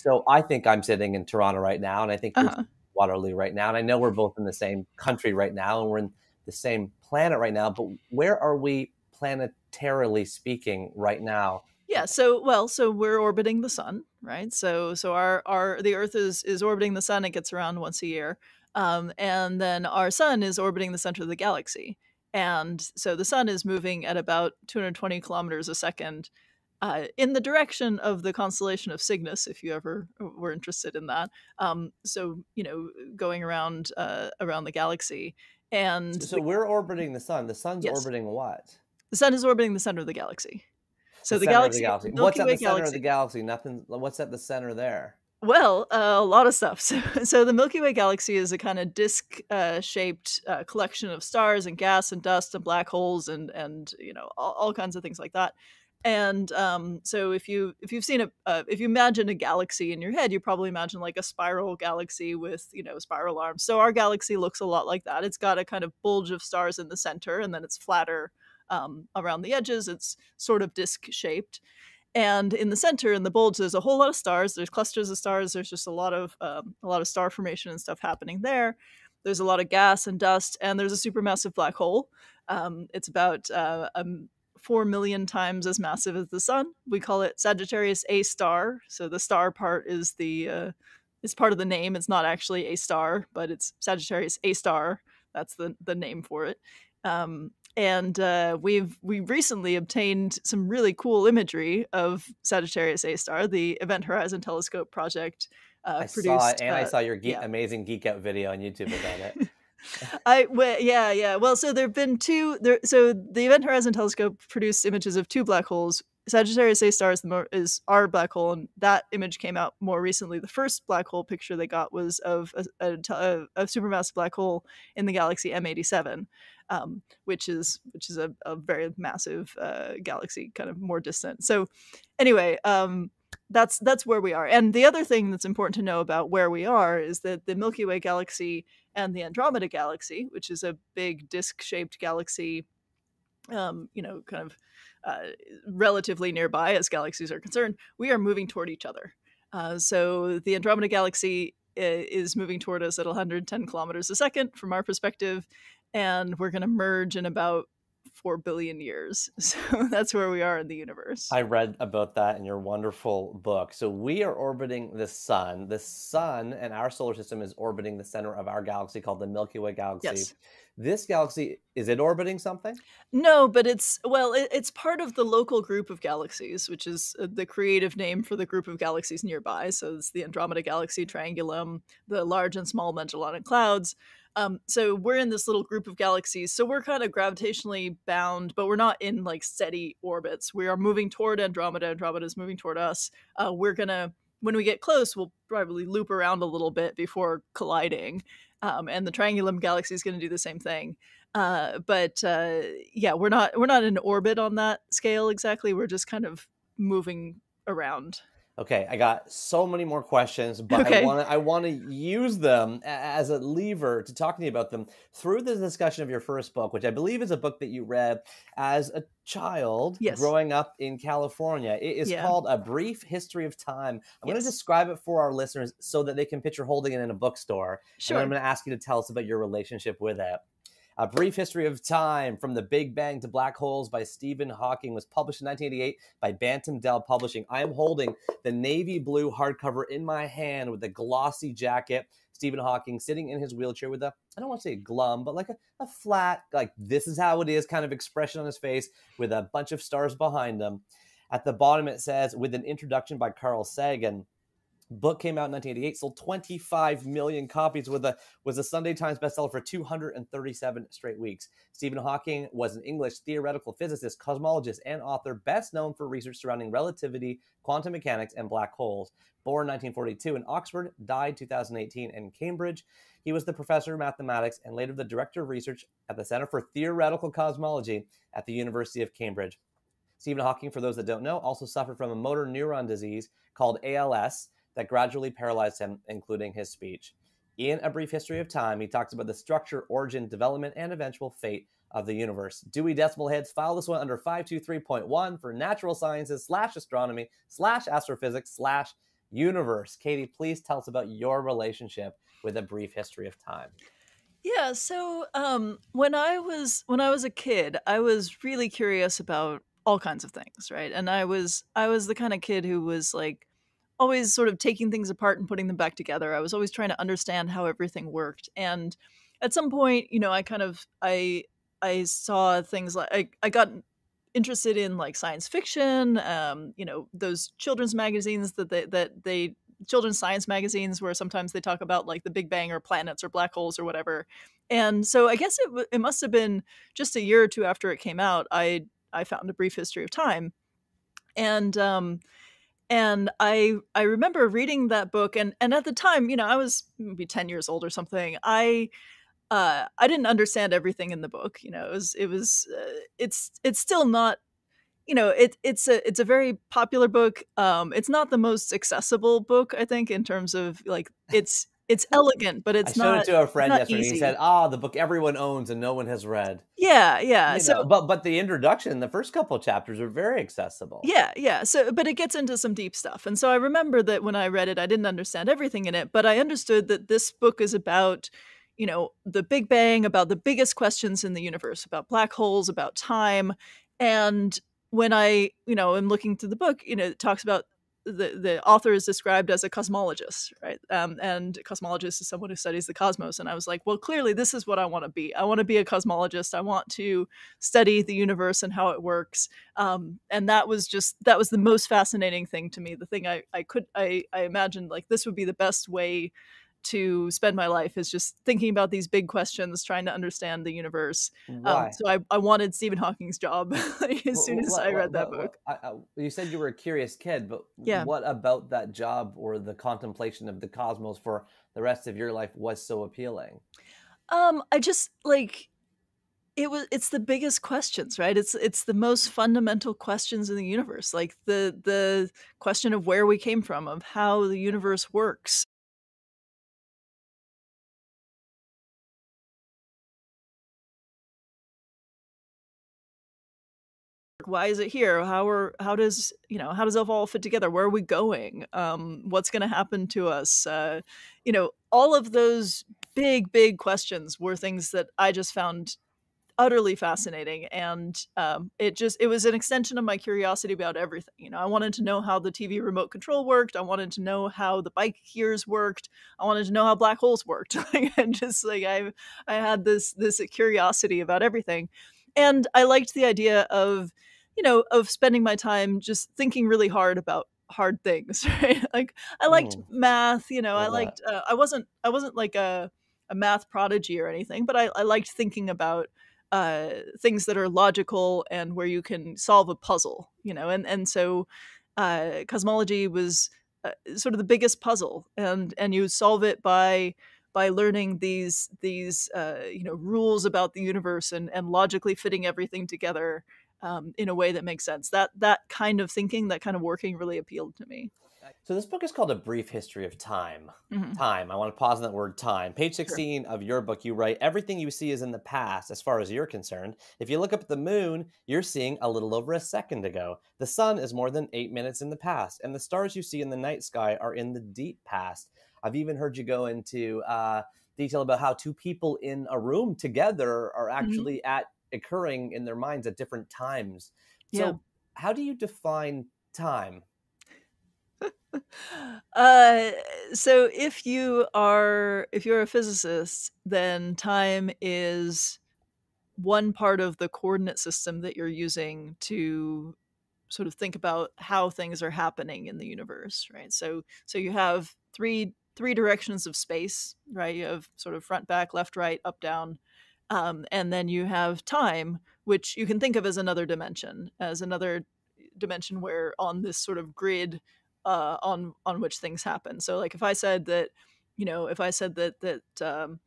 So I think I'm sitting in Toronto right now, and I think uh-huh. Waterloo right now, and I know we're both in the same country right now, and we're in the same planet right now. But where are we planetarily speaking right now? Yeah. So well, so we're orbiting the sun, right? So so our our the Earth is is orbiting the sun. It gets around once a year, um, and then our sun is orbiting the center of the galaxy. And so the sun is moving at about 220 kilometers a second uh, in the direction of the constellation of Cygnus, if you ever uh, were interested in that. Um, so you know, going around uh, around the galaxy, and so we're orbiting the sun. The sun's yes. orbiting what? The sun is orbiting the center of the galaxy. So the, the galaxy, the galaxy. What's at the center galaxy. of the galaxy? Nothing. What's at the center there? Well, uh, a lot of stuff. So, so the Milky Way galaxy is a kind of disc-shaped uh, uh, collection of stars and gas and dust and black holes and and you know all, all kinds of things like that and um, so if you if you've seen a uh, if you imagine a galaxy in your head you probably imagine like a spiral galaxy with you know spiral arms. So our galaxy looks a lot like that. It's got a kind of bulge of stars in the center and then it's flatter um, around the edges. It's sort of disc shaped. And in the center in the bulge there's a whole lot of stars. There's clusters of stars. There's just a lot of um, a lot of star formation and stuff happening there. There's a lot of gas and dust and there's a supermassive black hole. Um, it's about uh, a 4 million times as massive as the sun. We call it Sagittarius A star. So the star part is the uh, is part of the name. It's not actually a star, but it's Sagittarius A star. That's the the name for it. Um, and uh, we've we recently obtained some really cool imagery of Sagittarius A star. The Event Horizon Telescope project uh, I produced, saw it, and uh, I saw your geek, yeah. amazing geek out video on YouTube about it. I well, yeah yeah well so there've been two there so the Event Horizon Telescope produced images of two black holes. Sagittarius A star is, the is our black hole, and that image came out more recently. The first black hole picture they got was of a, a, a supermassive black hole in the galaxy M87, um, which is which is a, a very massive uh, galaxy, kind of more distant. So, anyway, um, that's that's where we are. And the other thing that's important to know about where we are is that the Milky Way galaxy and the Andromeda galaxy, which is a big disc-shaped galaxy, um, you know, kind of uh, relatively nearby as galaxies are concerned, we are moving toward each other. Uh, so the Andromeda galaxy uh, is moving toward us at 110 kilometers a second from our perspective, and we're going to merge in about 4 billion years. So that's where we are in the universe. I read about that in your wonderful book. So we are orbiting the sun. The sun and our solar system is orbiting the center of our galaxy called the Milky Way galaxy. Yes. This galaxy is it orbiting something? No, but it's well, it, it's part of the local group of galaxies, which is uh, the creative name for the group of galaxies nearby. So it's the Andromeda Galaxy, Triangulum, the Large and Small Magellanic Clouds, um, so we're in this little group of galaxies. So we're kind of gravitationally bound, but we're not in like steady orbits. We are moving toward Andromeda. Andromeda is moving toward us. Uh, we're gonna when we get close, we'll probably loop around a little bit before colliding. Um, and the Triangulum galaxy is going to do the same thing. Uh, but uh, yeah, we're not we're not in orbit on that scale exactly. We're just kind of moving around. Okay, I got so many more questions, but okay. I want to I want to use them as a lever to talk to you about them through the discussion of your first book, which I believe is a book that you read as a child yes. growing up in California. It is yeah. called A Brief History of Time. I'm yes. going to describe it for our listeners so that they can picture holding it in a bookstore. Sure. And I'm going to ask you to tell us about your relationship with it. A Brief History of Time From the Big Bang to Black Holes by Stephen Hawking was published in 1988 by Bantam Dell Publishing. I am holding the navy blue hardcover in my hand with the glossy jacket. Stephen Hawking sitting in his wheelchair with a, I don't want to say glum, but like a, a flat, like this is how it is kind of expression on his face with a bunch of stars behind him. At the bottom, it says, with an introduction by Carl Sagan. Book came out in 1988, sold 25 million copies, with a was a Sunday Times bestseller for 237 straight weeks. Stephen Hawking was an English theoretical physicist, cosmologist, and author, best known for research surrounding relativity, quantum mechanics, and black holes. Born 1942 in Oxford, died 2018 in Cambridge. He was the professor of mathematics and later the director of research at the Center for Theoretical Cosmology at the University of Cambridge. Stephen Hawking, for those that don't know, also suffered from a motor neuron disease called ALS that gradually paralyzed him, including his speech. In A Brief History of Time, he talks about the structure, origin, development, and eventual fate of the universe. Dewey Decimal Heads, file this one under 523.1 for natural sciences slash astronomy slash astrophysics slash universe. Katie, please tell us about your relationship with a brief history of time. Yeah, so um, when I was when I was a kid, I was really curious about all kinds of things, right? And I was I was the kind of kid who was like always sort of taking things apart and putting them back together. I was always trying to understand how everything worked. And at some point, you know, I kind of I I saw things like I, I got interested in like science fiction, um, you know, those children's magazines that they that they children's science magazines where sometimes they talk about like the Big Bang or planets or black holes or whatever. And so I guess it it must have been just a year or two after it came out. I I found a brief history of time, and um, and I I remember reading that book and and at the time, you know, I was maybe 10 years old or something. I uh I didn't understand everything in the book, you know. It was it was uh, it's it's still not you know, it it's a it's a very popular book. Um it's not the most accessible book I think in terms of like it's it's elegant, but it's I showed not. it to a friend yesterday. easy. He said, "Ah, the book everyone owns and no one has read." Yeah, yeah. You So know, but but the introduction, the first couple of chapters are very accessible. Yeah, yeah. So, but it gets into some deep stuff. And so I remember that when I read it, I didn't understand everything in it, but I understood that this book is about, you know, the Big Bang, about the biggest questions in the universe, about black holes, about time. And when I, you know, am looking through the book, you know, it talks about the the author is described as a cosmologist, right? Um, and cosmologist is someone who studies the cosmos. And I was like, well, clearly this is what I want to be. I want to be a cosmologist. I want to study the universe and how it works um, and that was just that was the most fascinating thing to me the thing i i could i i imagined like this would be the best way to spend my life is just thinking about these big questions trying to understand the universe um, so i i wanted stephen hawking's job as Wh- soon as what- i read that what- book I- I- you said you were a curious kid, but Yeah. what about that job or the contemplation of the cosmos for the rest of your life was so appealing? um i just like it was it's the biggest questions right it's it's the most fundamental questions in the universe like the the question of where we came from of how the universe works why is it here? How are how does you know how does it all fit together? Where are we going? Um what's going to happen to us? Uh you know all of those big big questions were things that i just found utterly fascinating and um, it just it was an extension of my curiosity about everything you know? I wanted to know how the tv remote control worked. I wanted to know how the bike gears worked. I wanted to know how black holes worked. And just like i i had this this curiosity about everything. And i liked the idea of you know of spending my time just thinking really hard about hard things right like i liked Mm. math you know i that. liked uh, i wasn't i wasn't like a a math prodigy or anything but i, I liked thinking about uh, things that are logical and where you can solve a puzzle, you know, and and so uh, cosmology was uh, sort of the biggest puzzle, and and you solve it by by learning these these uh, you know rules about the universe and and logically fitting everything together um, in a way that makes sense. That that kind of thinking, that kind of working, really appealed to me. So this book is called A Brief History of Time. Mhm. Time. I want to pause on that word time. Page 16 of your book, you write, everything you see is in the past as far as you're concerned. If you look up at the moon, you're seeing a little over a second ago. The sun is more than eight minutes in the past, and the stars you see in the night sky are in the deep past. I've even heard you go into uh, detail about how two people in a room together are actually at occurring in their minds at different times. So, Yeah. how do you define time? Uh, so if you are if you're a physicist, then time is one part of the coordinate system that you're using to sort of think about how things are happening in the universe, right? So so you have three three directions of space, right? You have sort of front, back, left, right, up, down. Um, and then you have time, which you can think of as another dimension, as another dimension where on this sort of grid uh, on on which things happen. So like if I said that, you know, if I said that that um,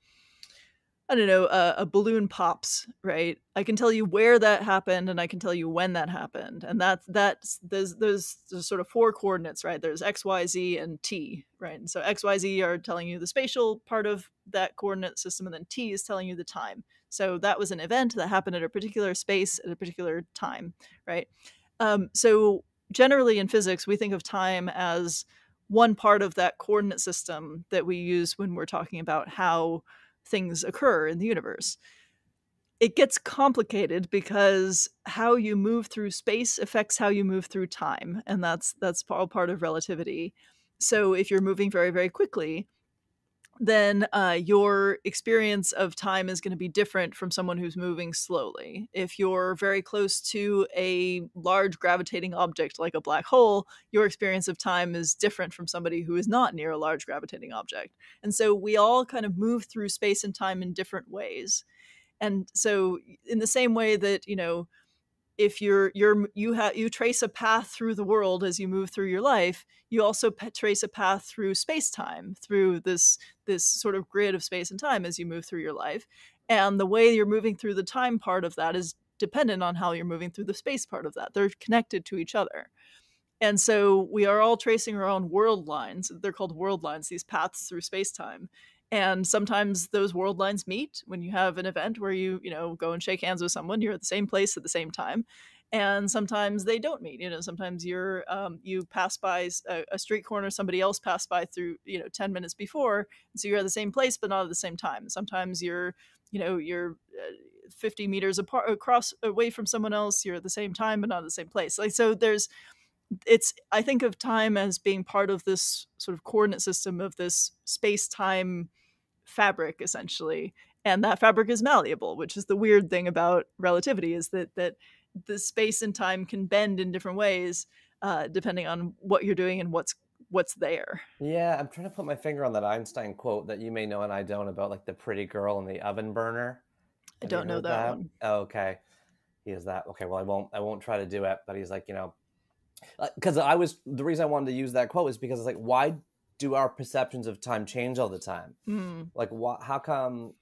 I don't know, a balloon pops, right? I can tell you where that happened, and I can tell you when that happened, and that's that's there's there's sort of four coordinates, right? There's x, y, z, and t, right? And so x, y, z are telling you the spatial part of that coordinate system, and then t is telling you the time. So that was an event that happened at a particular space at a particular time, right? Um, so generally in physics, we think of time as one part of that coordinate system that we use when we're talking about how things occur in the universe. It gets complicated because how you move through space affects how you move through time and that's that's all part of relativity. So if you're moving very very quickly then uh, your experience of time is going to be different from someone who's moving slowly. If you're very close to a large gravitating object like a black hole, your experience of time is different from somebody who is not near a large gravitating object. And so we all kind of move through space and time in different ways. And so, in the same way that, you know, if you're you're you have you trace a path through the world as you move through your life you also pe- trace a path through space time through this this sort of grid of space and time as you move through your life. And the way you're moving through the time part of that is dependent on how you're moving through the space part of that. They're connected to each other. And so we are all tracing our own world lines. They're called world lines these paths through space time and sometimes those world lines meet when you have an event where you you know go and shake hands with someone you're at the same place at the same time and sometimes they don't meet you know sometimes you're um, you pass by a, a, street corner somebody else passed by through you know 10 minutes before so you're at the same place but not at the same time. Sometimes you're you know you're uh, 50 meters apart across away from someone else you're at the same time but not at the same place. Like so there's it's i think of time as being part of this sort of coordinate system of this space time fabric essentially and that fabric is malleable which is the weird thing about relativity is that that the space and time can bend in different ways uh, depending on what you're doing and what's what's there. Yeah i'm trying to put my finger on that einstein quote that you may know and i don't about like the pretty girl and the oven burner. Have i don't know that, that, one. Oh, okay. He is that. Okay well i won't i won't try to do it but he's like you know because uh, i was the reason i wanted to use that quote is because it's like why do our perceptions of time change all the time? Mm. Like, what? How come?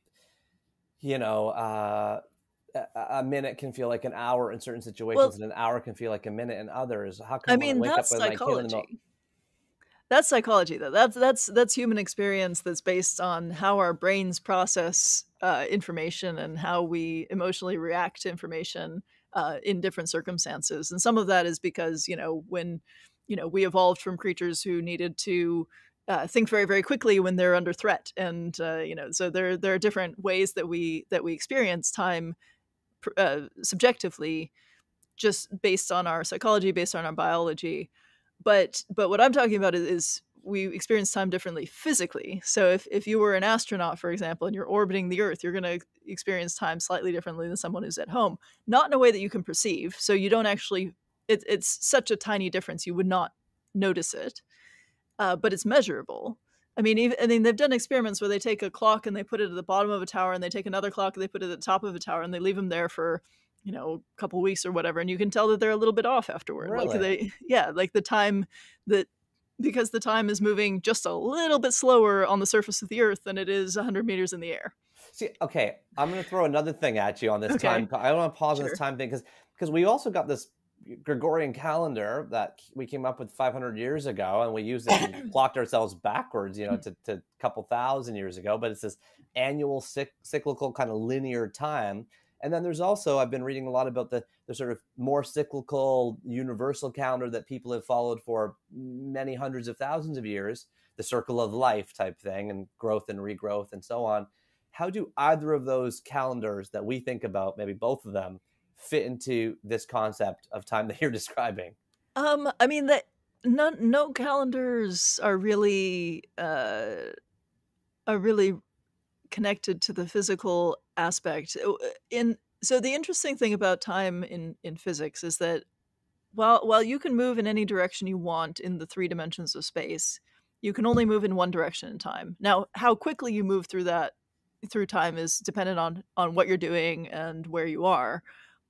You know, uh, a, minute can feel like an hour in certain situations, well, and an hour can feel like a minute in others. How come? I mean, that's psychology. That's psychology, though. That's that's that's human experience. That's based on how our brains process uh, information and how we emotionally react to information uh, in different circumstances. And some of that is because you know when you know we evolved from creatures who needed to uh, think very very quickly when they're under threat. And uh, you know so there there are different ways that we that we experience time uh, subjectively just based on our psychology based on our biology. But but what i'm talking about is, is we experience time differently physically. So if, if you were an astronaut for example and you're orbiting the earth you're going to experience time slightly differently than someone who's at home. Not in a way that you can perceive. So you don't actually it, it's such a tiny difference you would not notice it uh, but it's measurable i mean even, i mean they've done experiments where they take a clock and they put it at the bottom of a tower and they take another clock and they put it at the top of a tower and they leave them there for you know a couple weeks or whatever and you can tell that they're a little bit off afterward really? like they yeah like the time that because the time is moving just a little bit slower on the surface of the earth than it is 100 meters in the air see okay i'm going to throw another thing at you on this okay. time i don't want to pause sure. on this time thing because because we also got this Gregorian calendar that we came up with 500 years ago, and we used it and clocked ourselves backwards, you know, mm. to, to a couple thousand years ago. But it's this annual cyclical kind of linear time. And then there's also I've been reading a lot about the the sort of more cyclical universal calendar that people have followed for many hundreds of thousands of years, the circle of life type thing, and growth and regrowth and so on. How do either of those calendars that we think about, maybe both of them, fit into this concept of time that you're describing? Um, I mean that no no calendars are really uh are really connected to the physical aspect. Uh, in so the interesting thing about time in in physics is that while while you can move in any direction you want in the three dimensions of space, you can only move in one direction in time. Now, how quickly you move through that through time is dependent on on what you're doing and where you are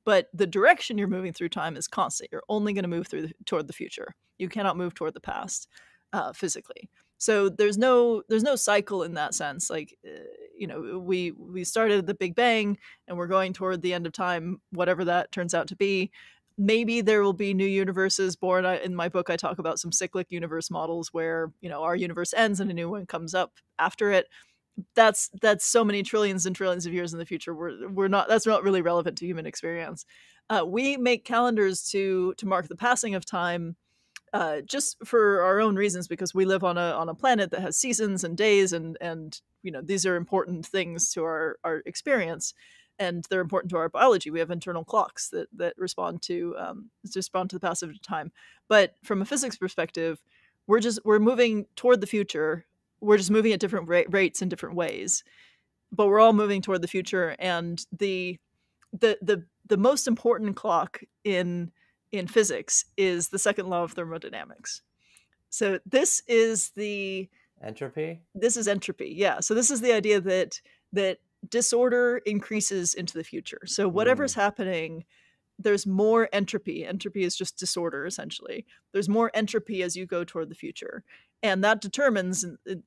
but the direction you're moving through time is constant. You're only going to move through the, toward the future. You cannot move toward the past uh, physically. So there's no there's no cycle in that sense. Like uh, you know, we we started the Big Bang and we're going toward the end of time, whatever that turns out to be. Maybe there will be new universes born. In my book, I talk about some cyclic universe models where you know our universe ends and a new one comes up after it that's that's so many trillions and trillions of years in the future we're we're not that's not really relevant to human experience uh, we make calendars to to mark the passing of time uh, just for our own reasons because we live on a on a planet that has seasons and days and and you know these are important things to our our experience and they're important to our biology. We have internal clocks that that respond to um, respond to the passage of time. But from a physics perspective, we're just we're moving toward the future. We're just moving at different ra- rates in different ways, but we're all moving toward the future. And the the the the most important clock in in physics is the second law of thermodynamics. So this is the entropy. This is entropy. Yeah. So this is the idea that that disorder increases into the future. So whatever's mm. happening, there's more entropy. Entropy is just disorder, essentially. There's more entropy as you go toward the future, and that determines, in,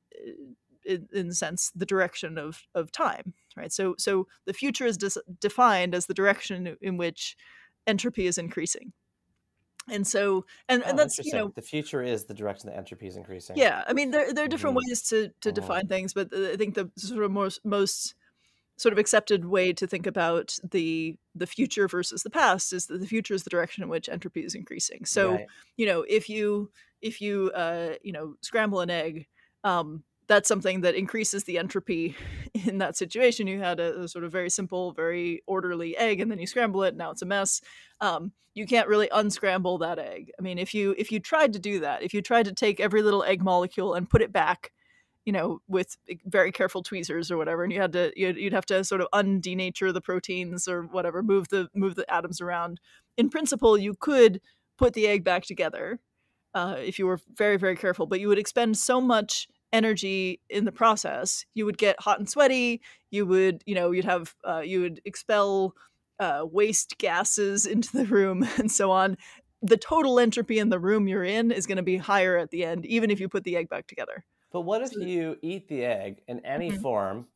in, in a sense, the direction of of time. Right. So so the future is dis- defined as the direction in which entropy is increasing and so and, oh, and that's you know the future is the direction that entropy is increasing yeah i mean there, there are different mm-hmm. ways to to mm-hmm. define things but i think the sort of most most sort of accepted way to think about the the future versus the past is that the future is the direction in which entropy is increasing. So, right. you know, if you if you uh, you know scramble an egg, um, that's something that increases the entropy in that situation. You had a, a, sort of very simple, very orderly egg, and then you scramble it. Now it's a mess. Um, you can't really unscramble that egg. I mean, if you if you tried to do that, if you tried to take every little egg molecule and put it back you know, with very careful tweezers or whatever, and you had to you'd, you'd have to sort of undenature the proteins or whatever, move the move the atoms around. In principle, you could put the egg back together uh, if you were very very careful, but you would expend so much energy in the process. You would get hot and sweaty. You would you know you'd have uh, you would expel uh, waste gases into the room and so on. The total entropy in the room you're in is going to be higher at the end, even if you put the egg back together. But what if you eat the egg in any mm-hmm. form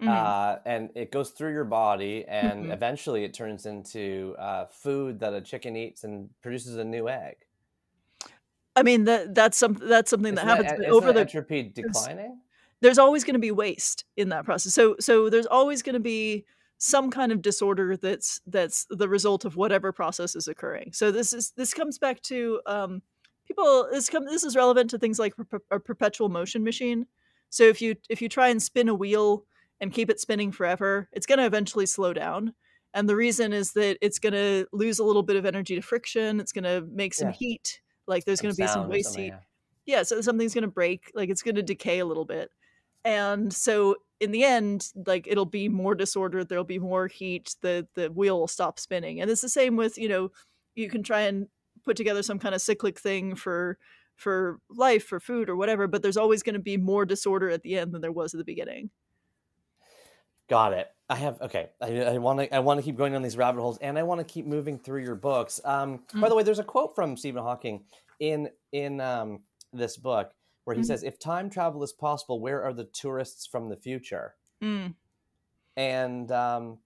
mm-hmm. Uh, and it goes through your body and mm-hmm. eventually it turns into uh, food that a chicken eats and produces a new egg? I mean that that's some that's something isn't that happens that, over the entropy declining. There's always going to be waste in that process. So so there's always going to be some kind of disorder that's that's the result of whatever process is occurring. So this is this comes back to um, people this come this is relevant to things like a perpetual motion machine. So if you if you try and spin a wheel and keep it spinning forever, it's going to eventually slow down. And the reason is that it's going to lose a little bit of energy to friction. It's going to make some yeah. heat. Like there's going to be some waste. Yeah. yeah, so something's going to break. Like it's going to decay a little bit. And so in the end, like it'll be more disordered. There'll be more heat. The the wheel will stop spinning. And it's the same with you know you can try and put together some kind of cyclic thing for for life for food or whatever but there's always going to be more disorder at the end than there was at the beginning got it i have okay i want to i want to keep going on these rabbit holes and i want to keep moving through your books um mm-hmm. by the way there's a quote from stephen hawking in in um this book where he mm-hmm. says if time travel is possible where are the tourists from the future mm. and um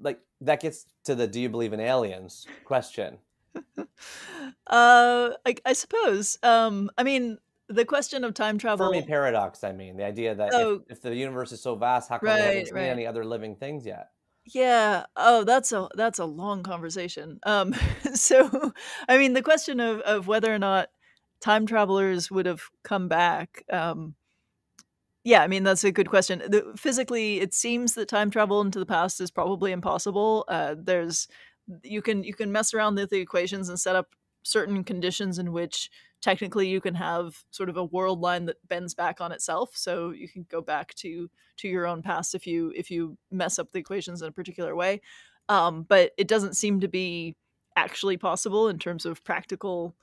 like that gets to the do you believe in aliens question uh, I, I suppose. Um, I mean, the question of time travel. Fermi paradox. I mean, the idea that oh, if, if, the universe is so vast, how come right, we haven't seen right. any other living things yet? Yeah. Oh, that's a that's a long conversation. Um, so, I mean, the question of of whether or not time travelers would have come back. Um, yeah, I mean that's a good question. The, physically, it seems that time travel into the past is probably impossible. Uh, there's you can you can mess around with the equations and set up certain conditions in which technically you can have sort of a world line that bends back on itself so you can go back to to your own past if you if you mess up the equations in a particular way um, but it doesn't seem to be actually possible in terms of practical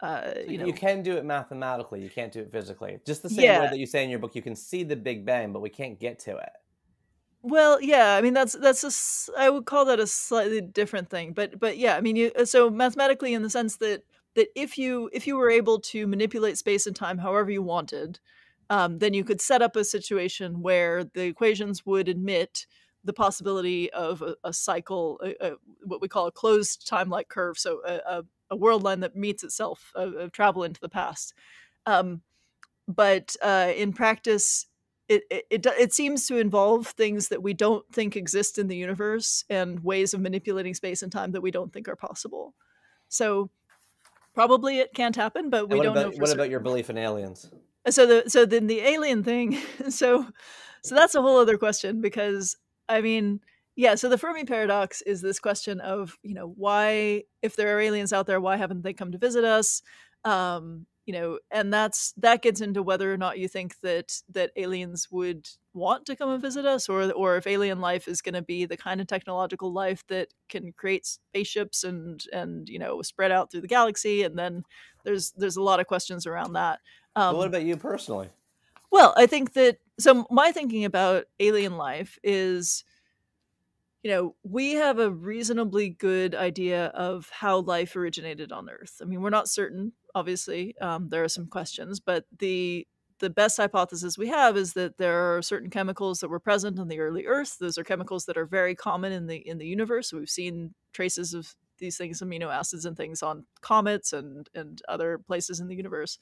uh, you, know. you can do it mathematically you can't do it physically just the same yeah. way that you say in your book you can see the big bang but we can't get to it well, yeah, I mean that's that's a I would call that a slightly different thing, but but yeah, I mean you uh, so mathematically in the sense that that if you if you were able to manipulate space and time however you wanted, um, then you could set up a situation where the equations would admit the possibility of a, a cycle, a, a, what we call a closed time-like curve, so a, world line that meets itself of, of travel into the past. Um, but uh, in practice, it, it it seems to involve things that we don't think exist in the universe and ways of manipulating space and time that we don't think are possible. So probably it can't happen, but we don't about, know. What certain. about your belief in aliens? So the so then the alien thing. So so that's a whole other question because I mean, yeah. So the Fermi paradox is this question of you know why if there are aliens out there, why haven't they come to visit us? Um, you know, and that's that gets into whether or not you think that that aliens would want to come and visit us, or or if alien life is going to be the kind of technological life that can create spaceships and and you know spread out through the galaxy, and then there's there's a lot of questions around that. Um, what about you personally? well, I think that so my thinking about alien life is you know, we have a reasonably good idea of how life originated on Earth. I mean, we're not certain, obviously. Um, there are some questions, but the the best hypothesis we have is that there are certain chemicals that were present on the early Earth. Those are chemicals that are very common in the in the universe. We've seen traces of these things, amino acids and things, on comets and and other places in the universe.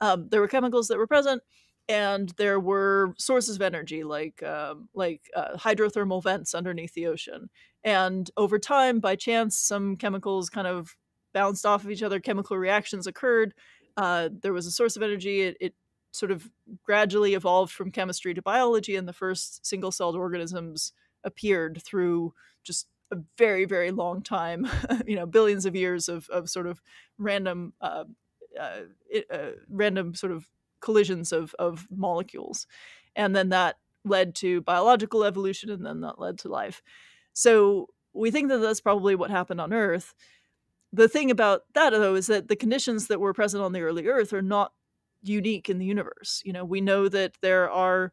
Um, there were chemicals that were present, and there were sources of energy like um, like uh, hydrothermal vents underneath the ocean. And over time, by chance, some chemicals kind of bounced off of each other. Chemical reactions occurred. Uh, there was a source of energy. It, it sort of gradually evolved from chemistry to biology, and the first single-celled organisms appeared through just a very very long time you know billions of years of, of sort of random uh, uh, uh, random sort of collisions of, of molecules. And then that led to biological evolution and then that led to life. So we think that that's probably what happened on earth. The thing about that though is that the conditions that were present on the early earth are not unique in the universe you know we know that there are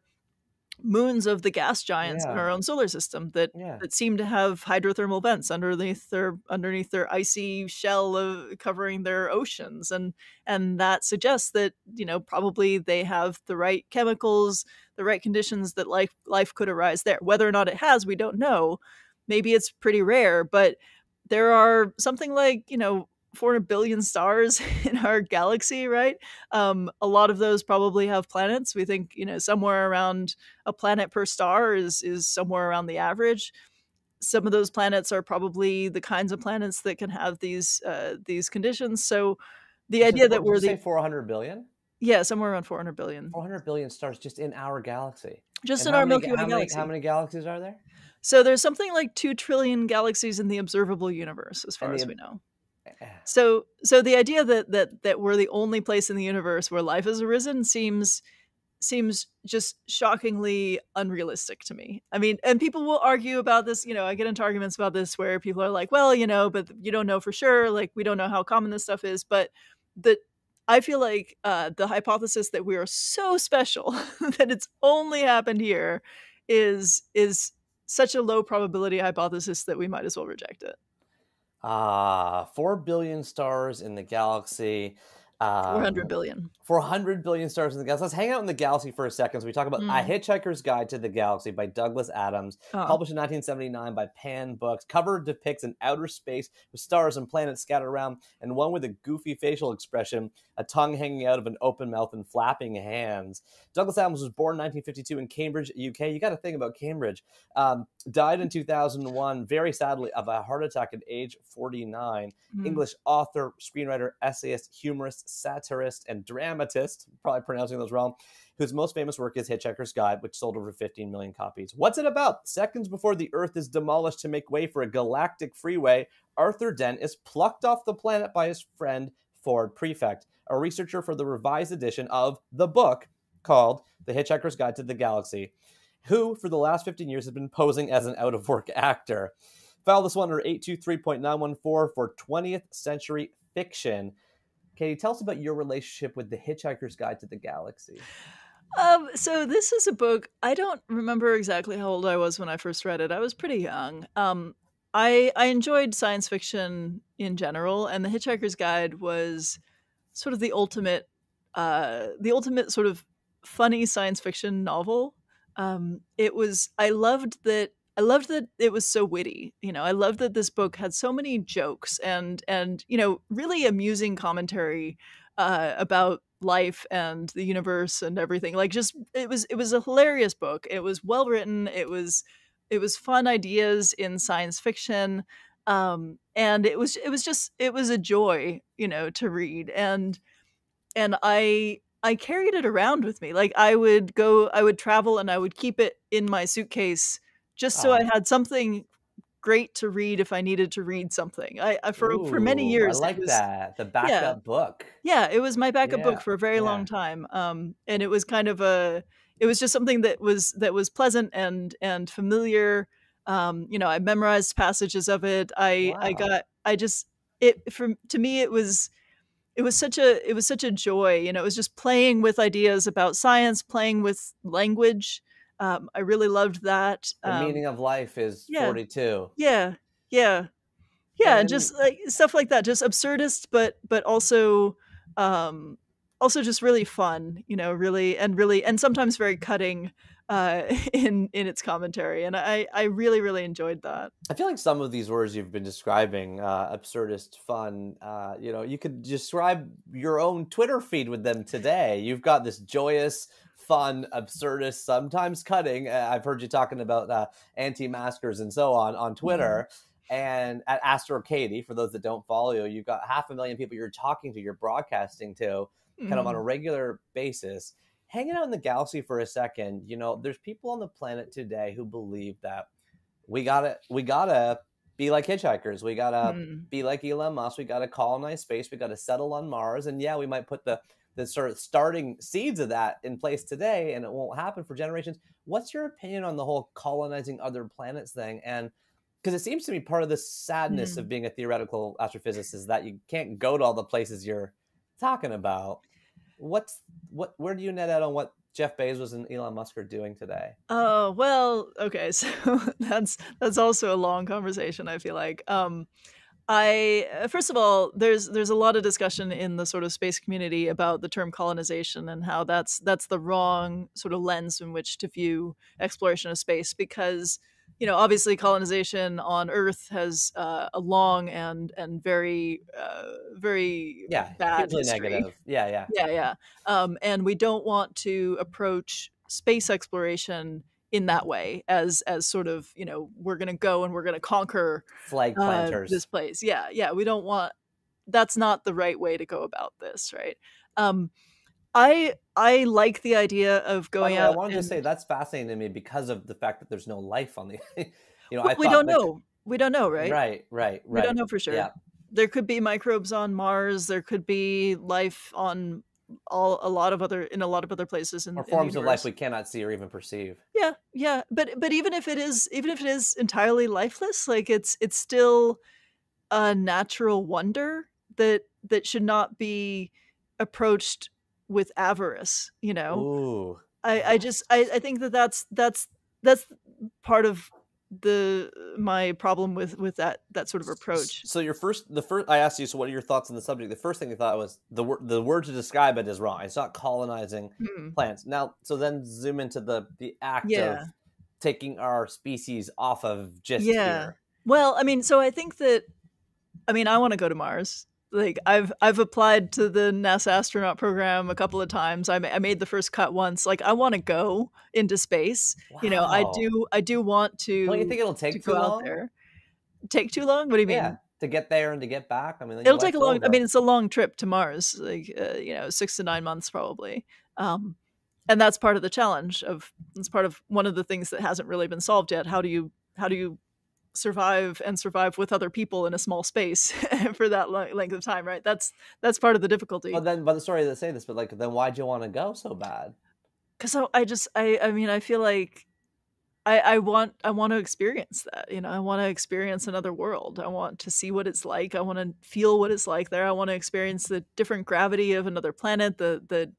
moons of the gas giants in our own solar system that Yeah. that seem to have hydrothermal vents underneath their underneath their icy shell of covering their oceans and and that suggests that you know probably they have the right chemicals the right conditions that life life could arise there. Whether or not it has we don't know. Maybe it's pretty rare but there are something like you know 400 billion stars in our galaxy right? Um, a lot of those probably have planets. We think you know somewhere around a planet per star is is somewhere around the average. Some of those planets are probably the kinds of planets that can have these uh, these conditions. So the said idea that we're the 400 billion? yeah somewhere around 400 billion. 400 billion stars just in our galaxy. just And in our many milky way how many, galaxy. how many galaxies are there? so there's something like 2 trillion galaxies in the observable universe as far And as we know So so the idea that that that we're the only place in the universe where life has arisen seems seems just shockingly unrealistic to me. I mean, and people will argue about this, you know, I get into arguments about this where people are like, well, you know, but you don't know for sure, like we don't know how common this stuff is, but the I feel like uh, the hypothesis that we are so special that it's only happened here is is such a low probability hypothesis that we might as well reject it. Ah, 4 billion stars in the galaxy. Um, billion. 400 billion stars in the galaxy. Let's hang out in the galaxy for a second. So we talk about A Mm. Hitchhiker's Guide to the Galaxy by Douglas Adams, Oh. published in 1979 by Pan Books. Cover depicts an outer space with stars and planets scattered around, and one with a goofy facial expression, a tongue hanging out of an open mouth, and flapping hands. Douglas Adams was born in 1952 in Cambridge, UK. You got to think about Cambridge. Um, died in 2001, very sadly, of a heart attack at age 49. Mm. English author, screenwriter, essayist, humorist, satirist, and dramatist, probably pronouncing those wrong, whose most famous work is Hitchhiker's Guide, which sold over 15 million copies. What's it about? Seconds before the Earth is demolished to make way for a galactic freeway, Arthur Dent is plucked off the planet by his friend Ford Prefect, a researcher for the revised edition of the book called The Hitchhiker's Guide to the Galaxy, who, for the last 15 years, has been posing as an out of work actor. File this one under 823.914 for 20th century fiction. Katie, tell us about your relationship with The Hitchhiker's Guide to the Galaxy. Um, so this is a book. I don't remember exactly how old I was when I first read it. I was pretty young. Um, I I enjoyed science fiction in general, and The Hitchhiker's Guide was sort of the ultimate, uh, the ultimate sort of funny science fiction novel. Um, it was. I loved that. I loved that it was so witty. You know, I loved that this book had so many jokes and and you know really amusing commentary uh, about life and the universe and everything. Like just it was it was a hilarious book. It was well written. It was it was fun ideas in science fiction. um, and it was it was just it was a joy, you know, to read, and and I I carried it around with me. Like I would go, I would travel, and I would keep it in my suitcase just so I Oh. had something great to read if I needed to read something. I, I for for many Ooh, I years it like was that. The yeah backup book. yeah it was my backup book for a very long time. Um, and it was kind of a it was just something that was that was pleasant and and familiar. Um, you know, I memorized passages of it. I I got I just it from to me it was it was such a it was such a joy, you know, it was just playing with ideas about science, playing with language. Um, I really loved that. The Um, meaning of life is yeah, 42. yeah, yeah, yeah, And just like stuff like that, just absurdist, but but also um, also just really fun, you know, really and really and sometimes very cutting uh, in in its commentary, and I I really really enjoyed that. I feel like some of these words you've been describing, uh, absurdist, fun, uh, you know, you could describe your own Twitter feed with them today. You've got this joyous, fun, absurdist, sometimes cutting. Uh, I've heard you talking about uh, anti-maskers and so on on. Twitter. And at Astro Katie, for those that don't follow you, you've got half a million people you're talking to, you're broadcasting to, kind of on a Mhm. regular basis. Hanging out in the galaxy for a second, you know, there's people on the planet today who believe that we gotta we gotta be like hitchhikers. We gotta Mm. be like Elon Musk. We gotta colonize space. We gotta settle on Mars. And yeah, we might put the the sort of starting seeds of that in place today, and it won't happen for generations. What's your opinion on the whole colonizing other planets thing? And because it seems to me part of the sadness of Mm. being a theoretical astrophysicist is that you can't go to all the places you're talking about. What's what? Where do you net out on what Jeff Bezos and Elon Musk are doing today? Oh, well, okay, so that's that's also a long conversation, I feel like. Um, I uh, first of all, there's there's a lot of discussion in the sort of space community about the term colonization and how that's that's the wrong sort of lens in which to view exploration of space because you know obviously colonization on Earth has uh, a long and and very uh, very Yeah, bad history. negative. Yeah, yeah. Yeah, yeah. Um, and we don't want to approach space exploration in that way as as sort of, you know, we're gonna go and we're gonna conquer Flag uh, planters. this place. Yeah, yeah. We don't want that's not the right way to go about this, right? Um, I I like the idea of going way, I out wanted to say that's fascinating to me because of the fact that there's no life on the you know, well, I we don't that know. We don't know, right? Right, right, right. We don't know for sure. Yeah. There could be microbes on Mars. There could be life on all a lot of other in a lot of other places in, Or in forms of life we cannot see or even perceive. Yeah, yeah, but but even if it is even if it is entirely lifeless, like it's it's still a natural wonder that that should not be approached with avarice, you know? Ooh. I I just I I think that that's that's that's part of the my problem with with that that sort of approach. so your first the first I asked you, "So what are your thoughts on the subject?" The first thing I thought was the word the word to describe it is wrong. It's not colonizing Mhm. plants. Now, so then zoom into the the act of taking our species off of just Yeah. here. Well, I mean, so I think that I mean, I wanna go to Mars. Like, I've I've applied to the NASA astronaut program a couple of times. I ma I made the first cut once. Like, I wanna go into space. You know, I do I do want Don't you to think it'll to take go too out long? there. Take too long? What do you mean? Yeah, to get there and to get back. I mean, It'll take a long I mean, it's a long trip to Mars, like, uh, you know, 6 to 9 months probably. Um, and that's part of the challenge of it's part of one of the things that hasn't really been solved yet. How do you how do you survive and survive with other people in a small space for that le length of time, right? That's that's part of the difficulty. But then but sorry to say this, but, like, then why'd you wanna go so bad? 'Cause I I just I I mean, I feel like I I want I want to experience that, you know, I wanna experience another world. I want to see what it's like. I wanna feel what it's like there. I wanna experience the different gravity of another planet, the the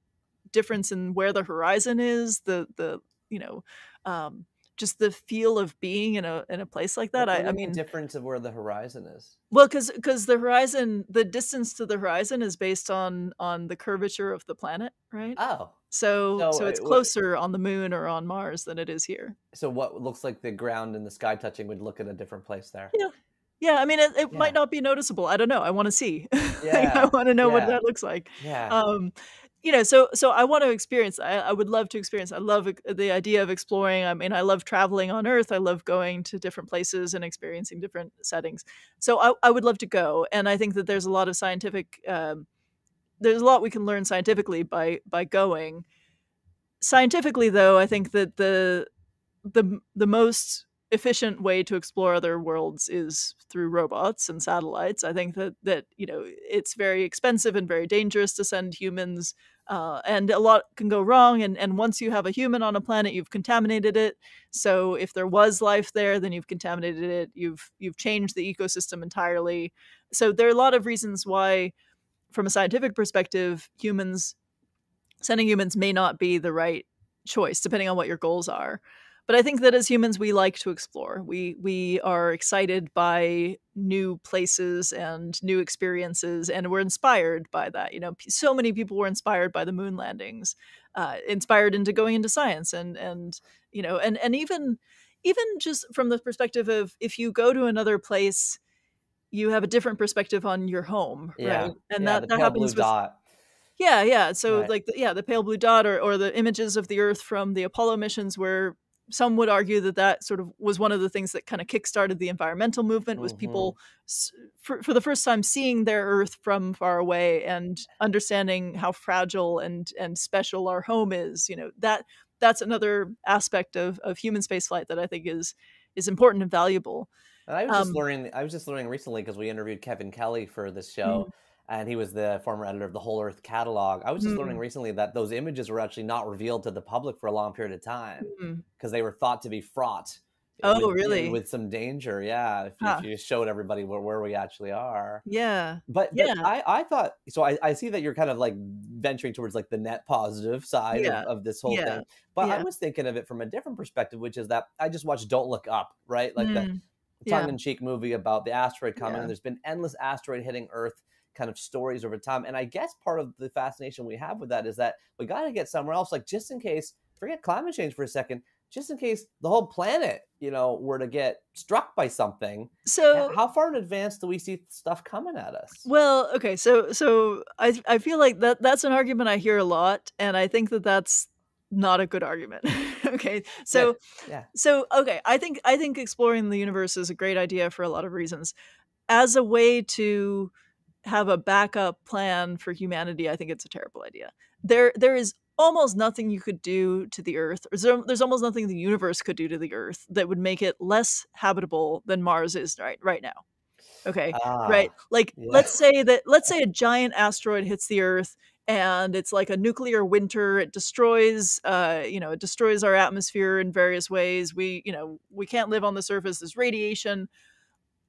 difference in where the horizon is, the the, you know, um, just the feel of being in a in a place like that. I I mean difference of where the horizon is? Well, because because the horizon the distance to the horizon is based on on the curvature of the planet, right? Oh. So So, so uh, it's closer on the moon or on Mars than it is here. So what looks like the ground and the sky touching would look at a different place there. Yeah. Yeah, I mean, it it might not be noticeable. I don't know. I wanna see. Like, I wanna know what that looks like. Yeah. Um, you know, so so I want to experience. I, I would love to experience. I love the idea of exploring. I mean, I love traveling on Earth. I love going to different places and experiencing different settings. So I, I would love to go, and I think that there's a lot of scientific. Um, there's a lot we can learn scientifically by by going. Scientifically, though, I think that the the the most efficient way to explore other worlds is through robots and satellites. I think that that you know it's very expensive and very dangerous to send humans uh, and a lot can go wrong. And, and once you have a human on a planet, you've contaminated it. So if there was life there, then you've contaminated it. You've you've changed the ecosystem entirely. So there are a lot of reasons why, from a scientific perspective, humans sending humans may not be the right choice, depending on what your goals are but I think that as humans, we like to explore. We we are excited by new places and new experiences, and we're inspired by that. You know, so many people were inspired by the moon landings, uh, inspired into going into science, and and you know, and and even even just from the perspective of if you go to another place, you have a different perspective on your home, yeah. right? And yeah, that that happens with. Dot. Yeah, yeah. So right. like the, yeah, the pale blue dot or, or the images of the Earth from the Apollo missions where some would argue that that sort of was one of the things that kind of kickstarted the environmental movement was mm-hmm. people for, for the first time seeing their earth from far away and understanding how fragile and and special our home is you know that that's another aspect of of human spaceflight that i think is is important and valuable and i was just um, learning i was just learning recently because we interviewed kevin kelly for this show mm-hmm and he was the former editor of the Whole Earth catalog. I was just mm. learning recently that those images were actually not revealed to the public for a long period of time because mm. they were thought to be fraught. Oh, with, really? With some danger, yeah. If, huh. if you showed everybody where, where, we actually are, yeah. But, but yeah, I, I thought so. I, I see that you're kind of like venturing towards like the net positive side yeah. of, of, this whole yeah. thing. But yeah. I was thinking of it from a different perspective, which is that I just watched Don't Look Up, right? Like mm. the tongue-in-cheek movie about the asteroid coming, and there's been endless asteroid hitting Earth kind of stories over time. And I guess part of the fascination we have with that is that we got to get somewhere else, like just in case, forget climate change for a second, just in case the whole planet, you know, were to get struck by something. So how far in advance do we see stuff coming at us? Well, okay, so so I I feel like that that's an argument I hear a lot, and I think that that's not a good argument. okay, so yeah. yeah. so okay, I think I think exploring the universe is a great idea for a lot of reasons, as a way to have a backup plan for humanity, I think it's a terrible idea. There, there is almost nothing you could do to the Earth. There, there's almost nothing the universe could do to the Earth that would make it less habitable than Mars is right right now. Okay, ah, right? Like, yeah. let's say that let's say a giant asteroid hits the Earth and it's like a nuclear winter it destroys uh, you know it destroys our atmosphere in various ways we you know we can't live on the surface there's radiation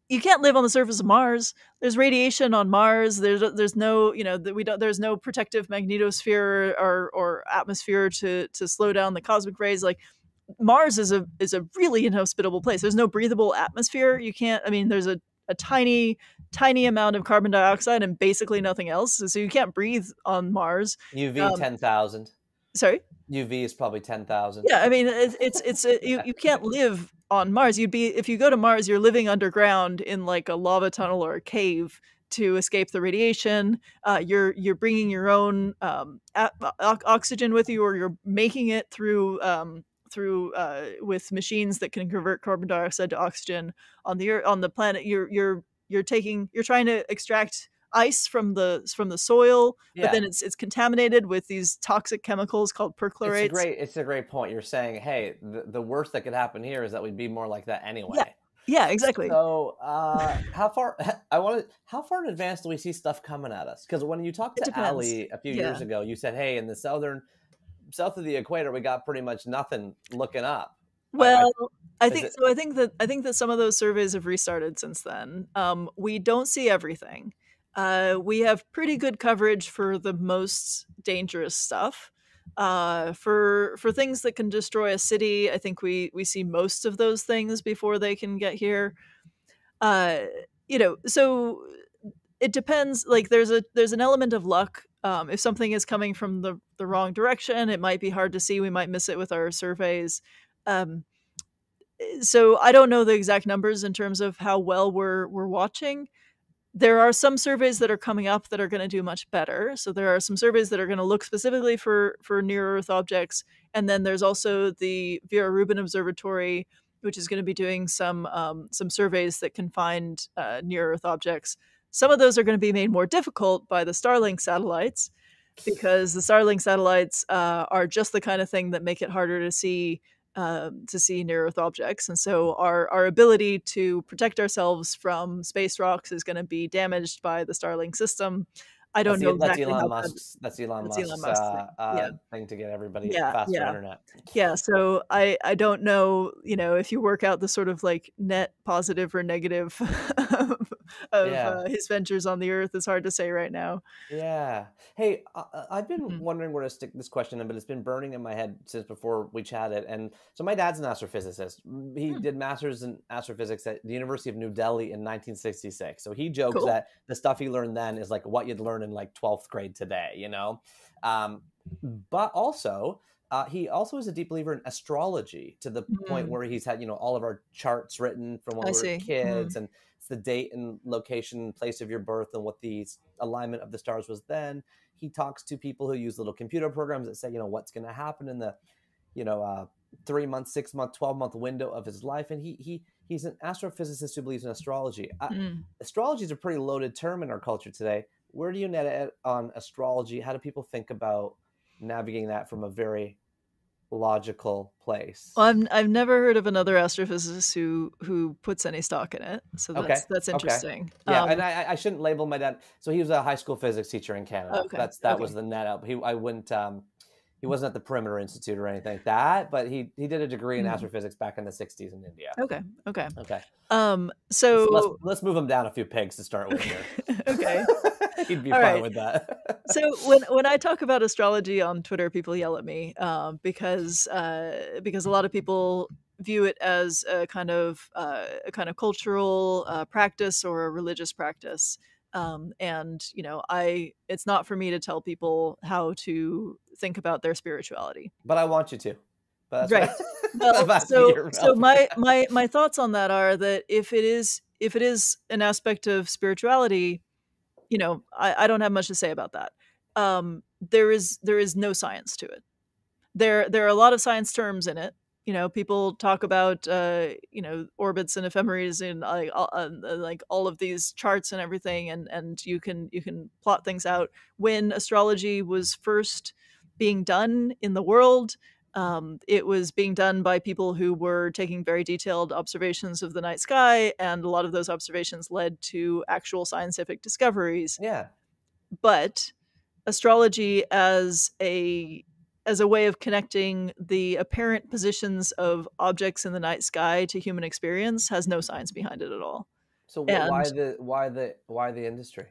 you can't live on the surface of Mars. There's radiation on Mars. There's there's no you know we don't there's no protective magnetosphere or or atmosphere to to slow down the cosmic rays. Like Mars is a is a really inhospitable place. There's no breathable atmosphere. You can't. I mean, there's a a tiny tiny amount of carbon dioxide and basically nothing else. So you can't breathe on Mars. UV um, ten thousand. Sorry. UV is probably ten thousand. Yeah, I mean it's it's, it's a, you you can't live on Mars. You'd be if you go to Mars, you're living underground in like a lava tunnel or a cave to escape the radiation. Uh, you're you're bringing your own um, oxygen with you, or you're making it through um, through uh, with machines that can convert carbon dioxide to oxygen on the on the planet. You're you're you're taking you're trying to extract ice from the from the soil, yeah. but then it's it's contaminated with these toxic chemicals called perchlorates. It's a great it's a great point. You're saying, hey, the, the worst that could happen here is that we'd be more like that anyway. Yeah. Yeah, exactly. So, uh, how far? I wanted. How far in advance do we see stuff coming at us? Because when you talked to Ali a few yeah. years ago, you said, "Hey, in the southern, south of the equator, we got pretty much nothing looking up." Well, I, I think it, so. I think that I think that some of those surveys have restarted since then. Um, we don't see everything. Uh, we have pretty good coverage for the most dangerous stuff. Uh, for for things that can destroy a city, I think we we see most of those things before they can get here. Uh, you know, so it depends. Like there's a there's an element of luck. Um, if something is coming from the the wrong direction, it might be hard to see. We might miss it with our surveys. Um, so I don't know the exact numbers in terms of how well we're we're watching there are some surveys that are coming up that are going to do much better. So there are some surveys that are going to look specifically for for near Earth objects, and then there's also the Vera Rubin Observatory, which is going to be doing some um, some surveys that can find uh, near Earth objects. Some of those are going to be made more difficult by the Starlink satellites because the Starlink satellites uh, are just the kind of thing that make it harder to see um, to see near Earth objects. And so our, our ability to protect ourselves from space rocks is going to be damaged by the Starlink system. I don't that's know the, exactly that's Elon Musk's, that's Elon that's Musk's, Elon Musk's uh, thing. uh, thing to get everybody Yeah, faster yeah. internet. yeah so i i don't know you know if you work out the sort of like net positive or negative of, Yeah. uh, his ventures on the earth is hard to say right now Yeah. Hey, uh, I've been Mhm. wondering where to stick this question in, but it's been burning in my head since before we chatted. And so my dad's an astrophysicist. Mm, He Hmm. did masters in astrophysics at the University of New Delhi in 1966. So he jokes Cool. that the stuff he learned then is like what you'd learn in like 12th grade today, you know? Um, but also, uh, he also is a deep believer in astrology to the point Mm. where he's had, you know, all of our charts written from when I we were see. Mhm. kids and it's the date and location, place of your birth, and what the alignment of the stars was then. He talks to people who use little computer programs that say, you know, what's going to happen in the, you know, uh, three month, six month, twelve month window of his life, and he he he's an astrophysicist who believes in astrology. Mm. astrology is a pretty loaded term in our culture today. Where do you net it on astrology? How do people think about navigating that from a very logical place? Well, I've, I've never heard of another astrophysicist who who puts any stock in it so Okay, that's that's okay. interesting Yeah, um, and I, I- shouldn't label my dad. So he was a high school physics teacher in Canada. Okay, That's that okay. was the net up. He I wouldn't. Um, he wasn't at the Perimeter Institute or anything like that, but he he did a degree in Mhm. astrophysics back in the '60s in India. okay okay Okay, um so let's so let's move him down a few pegs to start with here. okay He'd be All fine right. with that. so when when I talk about astrology on Twitter, people yell at me um, because uh, because a lot of people view it as a kind of uh, a kind of cultural uh, practice or a religious practice. Um, and you know, I it's not for me to tell people how to think about their spirituality. but I want you to. But that's Right. Right. Well, so so my my my thoughts on that are that if it is if it is an aspect of spirituality, you know, I, I don't have much to say about that. Um, there is there is no science to it. There there are a lot of science terms in it. You know, people talk about uh, you know orbits and ephemeris and like uh, like all of these charts and everything, and and you can you can plot things out. When astrology was first being done in the world, um, it was being done by people who were taking very detailed observations of the night sky, and a lot of those observations led to actual scientific discoveries. yeah. But astrology as a as a way of connecting the apparent positions of objects in the night sky to human experience has no science behind it at all. So wh- why the why the why the industry?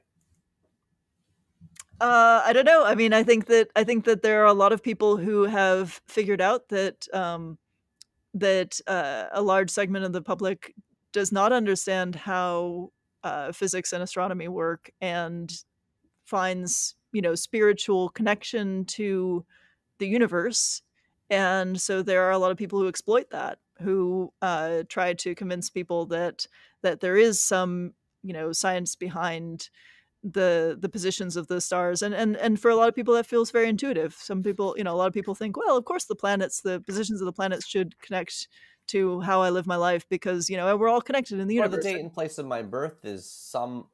Uh, I don't know. I mean, I think that I think that there are a lot of people who have figured out that um, that uh, a large segment of the public does not understand how uh, physics and astronomy work, and finds you know spiritual connection to the universe, and so there are a lot of people who exploit that, who uh, try to convince people that that there is some you know science behind the the positions of the stars and and and for a lot of people that feels very intuitive some people you know a lot of people think well of course the planets the positions of the planets should connect to how i live my life because you know we're all connected in the Or the date and place of my birth is some.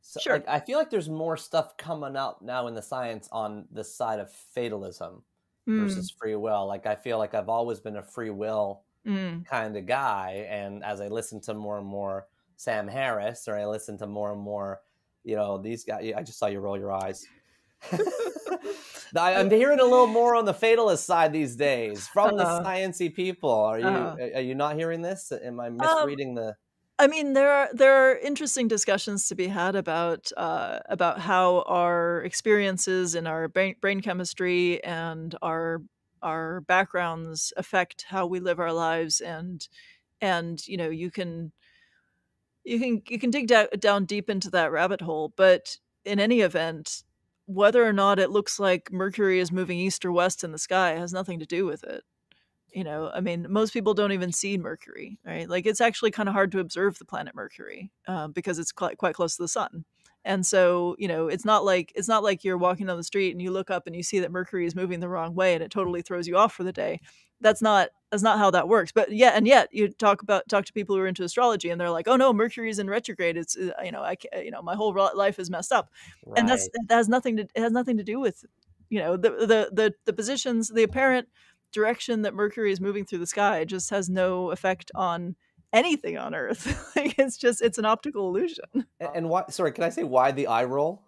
So, Sure. like, I feel like there's more stuff coming up now in the science on the side of fatalism Mm, versus free will. Like I feel like I've always been a free will mm, kind of guy, and as I listen to more and more Sam Harris, or I listen to more and more, you know, these guys. I just saw you roll your eyes. I'm hearing a little more on the fatalist side these days from the Uh-huh. sciency people. Are you Uh-huh. are you not hearing this? Am I Um, misreading the? I mean, there are there are interesting discussions to be had about uh, about how our experiences and our brain, brain chemistry and our our backgrounds affect how we live our lives, and and you know you can you can you can dig da- down deep into that rabbit hole, but in any event, whether or not it looks like Mercury is moving east or west in the sky has nothing to do with it. you know i mean most people don't even see mercury right? Like it's actually kind of hard to observe the planet mercury uh, because it's quite, quite close to the sun. And so you know it's not like it's not like you're walking down the street and you look up and you see that mercury is moving the wrong way and it totally throws you off for the day. That's not that's not how that works but yeah and yet you talk about talk to people who are into astrology and they're like oh no mercury's in retrograde it's uh, you know i you know my whole life is messed up right. and that's that has nothing to it has nothing to do with you know the the the, the positions the apparent direction that mercury is moving through the sky just has no effect on anything on earth. Like it's just it's an optical illusion. And, and why sorry can i say why the eye roll?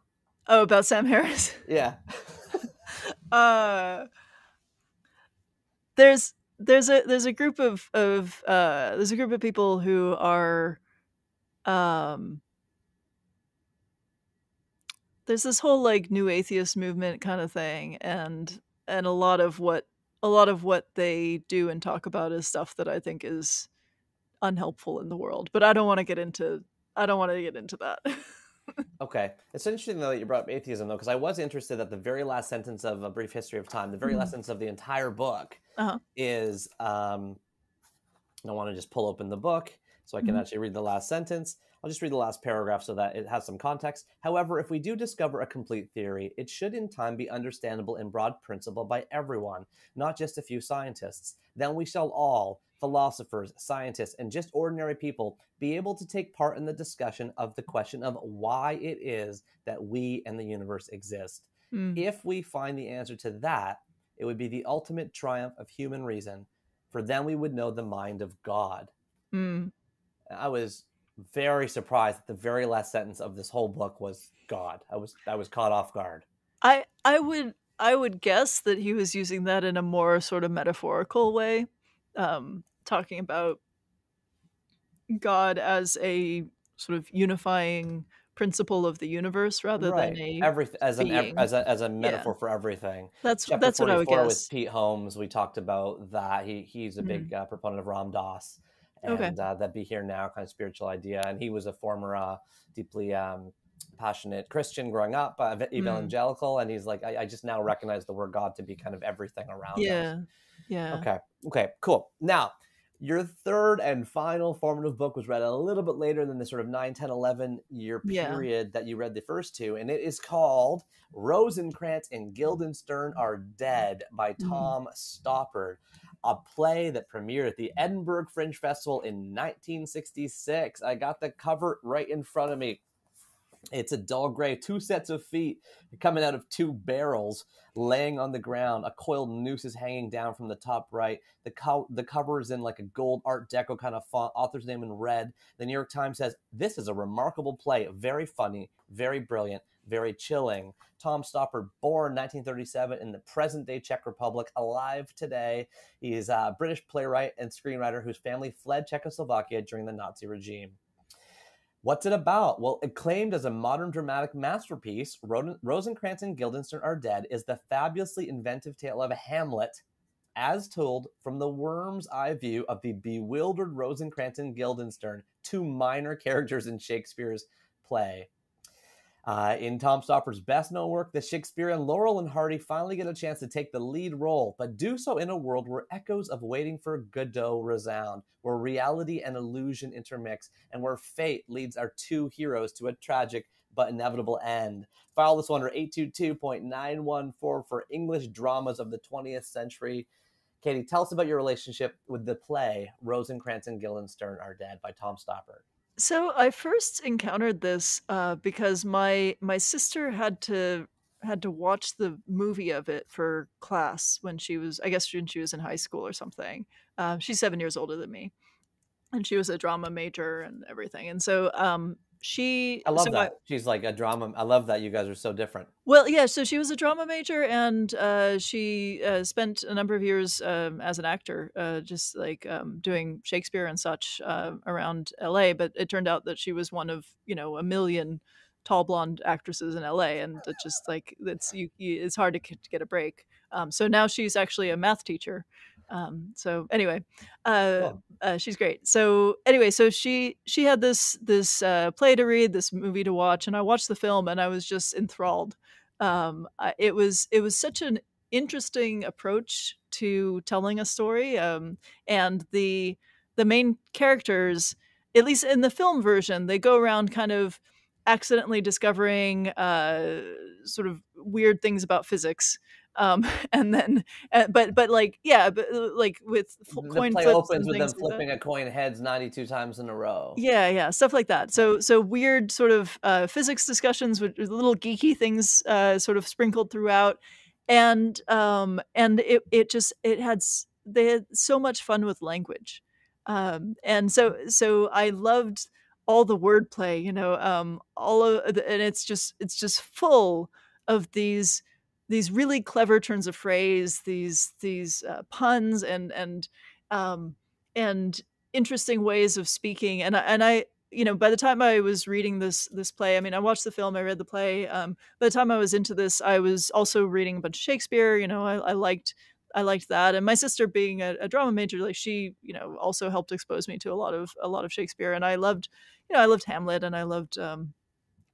Oh about sam harris? Yeah. Uh there's there's a there's a group of of uh there's a group of people who are um there's this whole like new atheist movement kind of thing and and a lot of what a lot of what they do and talk about is stuff that I think is unhelpful in the world. But I don't want to get into I don't want to get into that. okay. It's interesting though that you brought up atheism though, because I was interested at the very last sentence of A Brief History of Time, the very mm-hmm. last sentence of the entire book uh-huh. is um I want to just pull open the book so I can mm-hmm. actually read the last sentence. I'll just read the last paragraph so that it has some context. However, if we do discover a complete theory, it should in time be understandable in broad principle by everyone, not just a few scientists. Then we shall all, philosophers, scientists, and just ordinary people, be able to take part in the discussion of the question of why it is that we and the universe exist. Mm. If we find the answer to that, it would be the ultimate triumph of human reason, for then we would know the mind of God. Mm. I was very surprised that the very last sentence of this whole book was God. I was I was caught off guard. I I would I would guess that he was using that in a more sort of metaphorical way, um, talking about God as a sort of unifying principle of the universe rather right. than a everything as an as a as a metaphor yeah. for everything. That's Chapter that's what I would guess. With Pete Holmes, we talked about that. He he's a big mm. uh, proponent of Ram Dass and okay. uh, that be here now kind of spiritual idea. And he was a former uh, deeply um, passionate Christian growing up, uh, mm. evangelical, mm. and he's like, I, I, just now recognize the word God to be kind of everything around. Yeah, us. yeah. Okay, okay, cool. Now. Your third and final formative book was read a little bit later than the sort of 9, 10, 11 year period yeah. that you read the first two, and it is called Rosencrantz and Guildenstern Are Dead by mm. Tom mm. Stoppard a play that premiered at the Edinburgh Fringe Festival in 1966. I got the cover right in front of me. It's a dull gray, two sets of feet coming out of two barrels, laying on the ground. A coiled noose is hanging down from the top right. The, co- the cover is in like a gold Art Deco kind of font, author's name in red. The New York Times says, This is a remarkable play, very funny, very brilliant very chilling. Tom Stoppard, born 1937 in the present day Czech Republic, alive today. He's a British playwright and screenwriter whose family fled Czechoslovakia during the Nazi regime. What's it about? Well, acclaimed as a modern dramatic masterpiece, Rosencrantz and Guildenstern Are Dead is the fabulously inventive tale of Hamlet as told from the worm's eye view of the bewildered Rosencrantz and Guildenstern, two minor characters in Shakespeare's play. Uh, in Tom Stoppard's best known work, the Shakespearean Laurel and Hardy finally get a chance to take the lead role, but do so in a world where echoes of Waiting for Godot resound, where reality and illusion intermix, and where fate leads our two heroes to a tragic but inevitable end. File this one under 822.914 for English dramas of the 20th century. Katie, tell us about your relationship with the play Rosencrantz and Guildenstern Are Dead by Tom Stoppard. So I first encountered this uh, because my my sister had to had to watch the movie of it for class when she was I guess when she was in high school or something. Uh, she's seven years older than me, and she was a drama major and everything. And so um, she I love so that. I, She's like a drama. I love that you guys are so different. Well, yeah. So she was a drama major, and uh, she uh, spent a number of years um, as an actor, uh, just like um, doing Shakespeare and such uh, around L.A. But it turned out that she was one of you know a million tall blonde actresses in LA, and it's just like it's you, you, it's hard to get a break. Um, so now she's actually a math teacher, um, so anyway, uh, uh, she's great. So anyway, so she she had this this uh, play to read, this movie to watch, and I watched the film and I was just enthralled. Um, I, it was it was such an interesting approach to telling a story. Um, and the the main characters, at least in the film version, they go around kind of accidentally discovering uh, sort of weird things about physics um and then uh, but but like yeah but uh, like with The coin play flips opens with them that. flipping a coin heads 92 times in a row. yeah yeah stuff like that. So so weird sort of uh physics discussions with with little geeky things uh sort of sprinkled throughout. And um and it it just it had they had so much fun with language. Um and so so i loved all the wordplay you know um all of the, and it's just it's just full of these these really clever turns of phrase these these uh, puns and and um and interesting ways of speaking and I, and I you know by the time I was reading this this play I mean I watched the film I read the play um by the time I was into this I was also reading a bunch of Shakespeare you know I, I liked I liked that and my sister being a, a drama major like she you know also helped expose me to a lot of a lot of Shakespeare and I loved you know I loved Hamlet and I loved um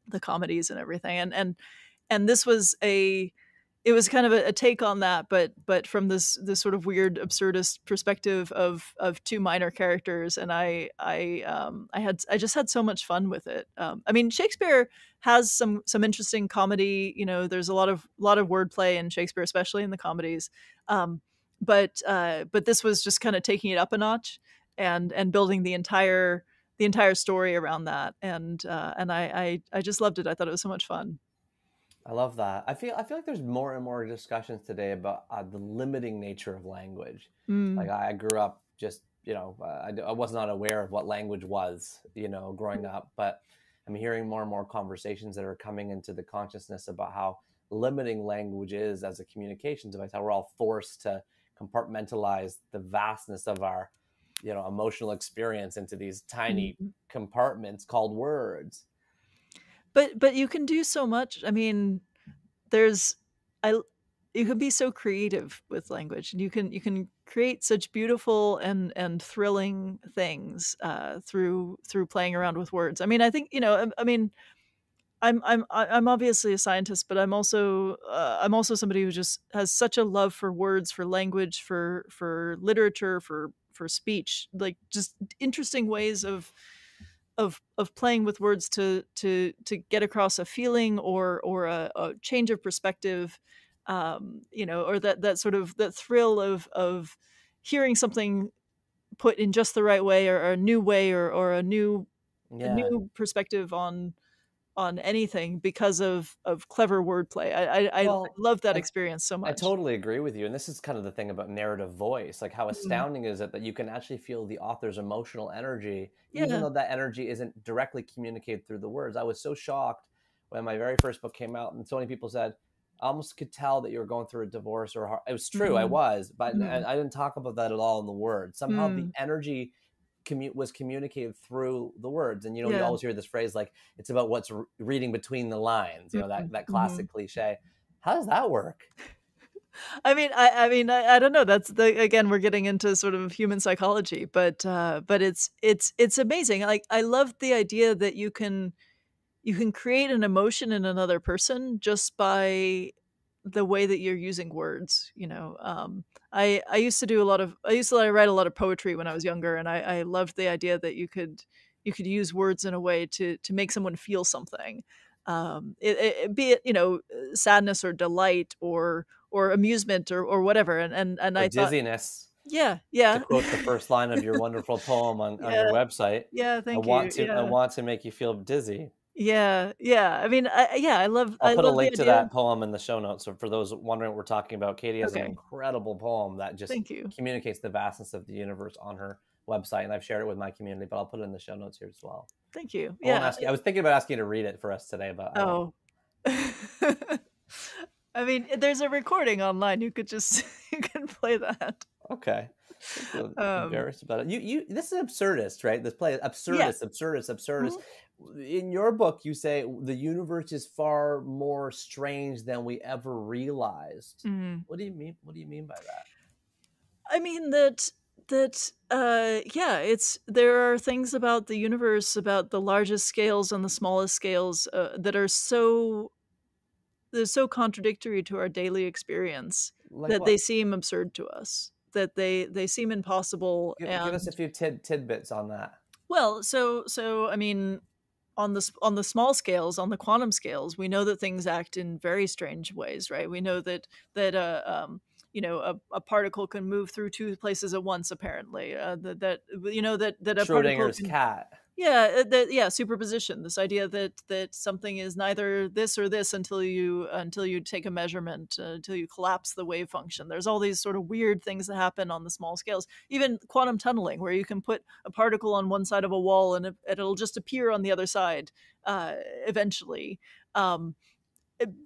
the comedies and everything and and and this was a it was kind of a, a take on that but but from this this sort of weird absurdist perspective of of two minor characters and i i um i had i just had so much fun with it. Um i mean shakespeare has some some interesting comedy you know there's a lot of lot of wordplay in shakespeare especially in the comedies. Um but uh but this was just kind of taking it up a notch and and building the entire the entire story around that and uh and i i, I just loved it. I thought it was so much fun I love that. I feel I feel like there's more and more discussions today about uh, the limiting nature of language. Like Mm. I I grew up just you know uh, I, I was not aware of what language was you know growing up, but I'm hearing more and more conversations that are coming into the consciousness about how limiting language is as a communication device. How we're all forced to compartmentalize the vastness of our you know emotional experience into these tiny Mhm. compartments called words. But but you can do so much. I mean, there's i you can be so creative with language and you can you can create such beautiful and and thrilling things uh through through playing around with words. I mean, I think, you know, I, I mean, I'm I'm I'm obviously a scientist, but I'm also uh, I'm also somebody who just has such a love for words, for language, for for literature, for for speech, like just interesting ways of of of playing with words to to to get across a feeling or or a, a change of perspective um you know or that that sort of that thrill of of hearing something put in just the right way or, or a new way or or a new a new perspective on on anything because of of clever wordplay i i, I I love that I experience so much. I totally agree with you. And this is kind of the thing about narrative voice. Like, how Mm. astounding is it that you can actually feel the author's emotional energy, even though that energy isn't directly communicated through the words? I was so shocked when my very first book came out, and so many people said, I almost could tell that you were going through a divorce or a heart. It was true, I mm, was, but mm, and I didn't talk about that at all in the words. Somehow the mm, energy commu- was communicated through the words. And you know, you yeah always hear this phrase like, it's about what's re- reading between the lines, you know, that, mm, that mhm. classic cliche. How does that work? I mean, I I mean, I, I don't know. That's the again, we're getting into sort of human psychology, but uh, but it's it's it's amazing. Like I love the idea that you can you can create an emotion in another person just by the way that you're using words. You know, um, I I used to do a lot of I used to like, write a lot of poetry when I was younger, and I I loved the idea that you could you could use words in a way to to make someone feel something. Um, it, it, be it you know uh, sadness or delight or or amusement or or whatever. And and and Or I thought, dizziness. yeah, to yeah, quote the first line of your wonderful poem on, on your website yeah. thank i want you. to i want to make you feel dizzy yeah, yeah. I mean, I, yeah, I love i'll I put a love the link to that poem in the show notes so for those wondering what we're talking about katie has an incredible poem that just thank you, communicates the vastness of the universe on her website and i've shared it with my community but i'll put it in the show notes here as well thank you. i Yeah. you i was thinking about asking you to read it for us today but Oh. I mean, there's a recording online. You could just you can play that. okay Um, embarrassed about it. You, you. This is absurdist, right? This play, yeah. absurdist, absurdist, absurdist. In your book, you say the universe is far more strange than we ever realized. mhm. What do you mean? What do you mean by that? I mean that that uh yeah, it's there are things about the universe, about the largest scales and the smallest scales uh, that are so they're so contradictory to our daily experience Like that what? they seem absurd to us. That they they seem impossible. Give, and give us a few tid- tidbits on that. well, so so I mean, on the on the small scales, on the quantum scales, we know that things act in very strange ways, right? We know that that uh, um, you know a, a particle can move through two places at once, apparently. Uh, that that you know that that a particle Schrodinger's can, cat. Yeah, uh, that yeah, superposition. This idea that that something is neither this or this until you until you take a measurement, uh, until you collapse the wave function. There's all these sort of weird things that happen on the small scales. Even quantum tunneling, where you can put a particle on one side of a wall and it, it'll just appear on the other side uh, eventually. Um,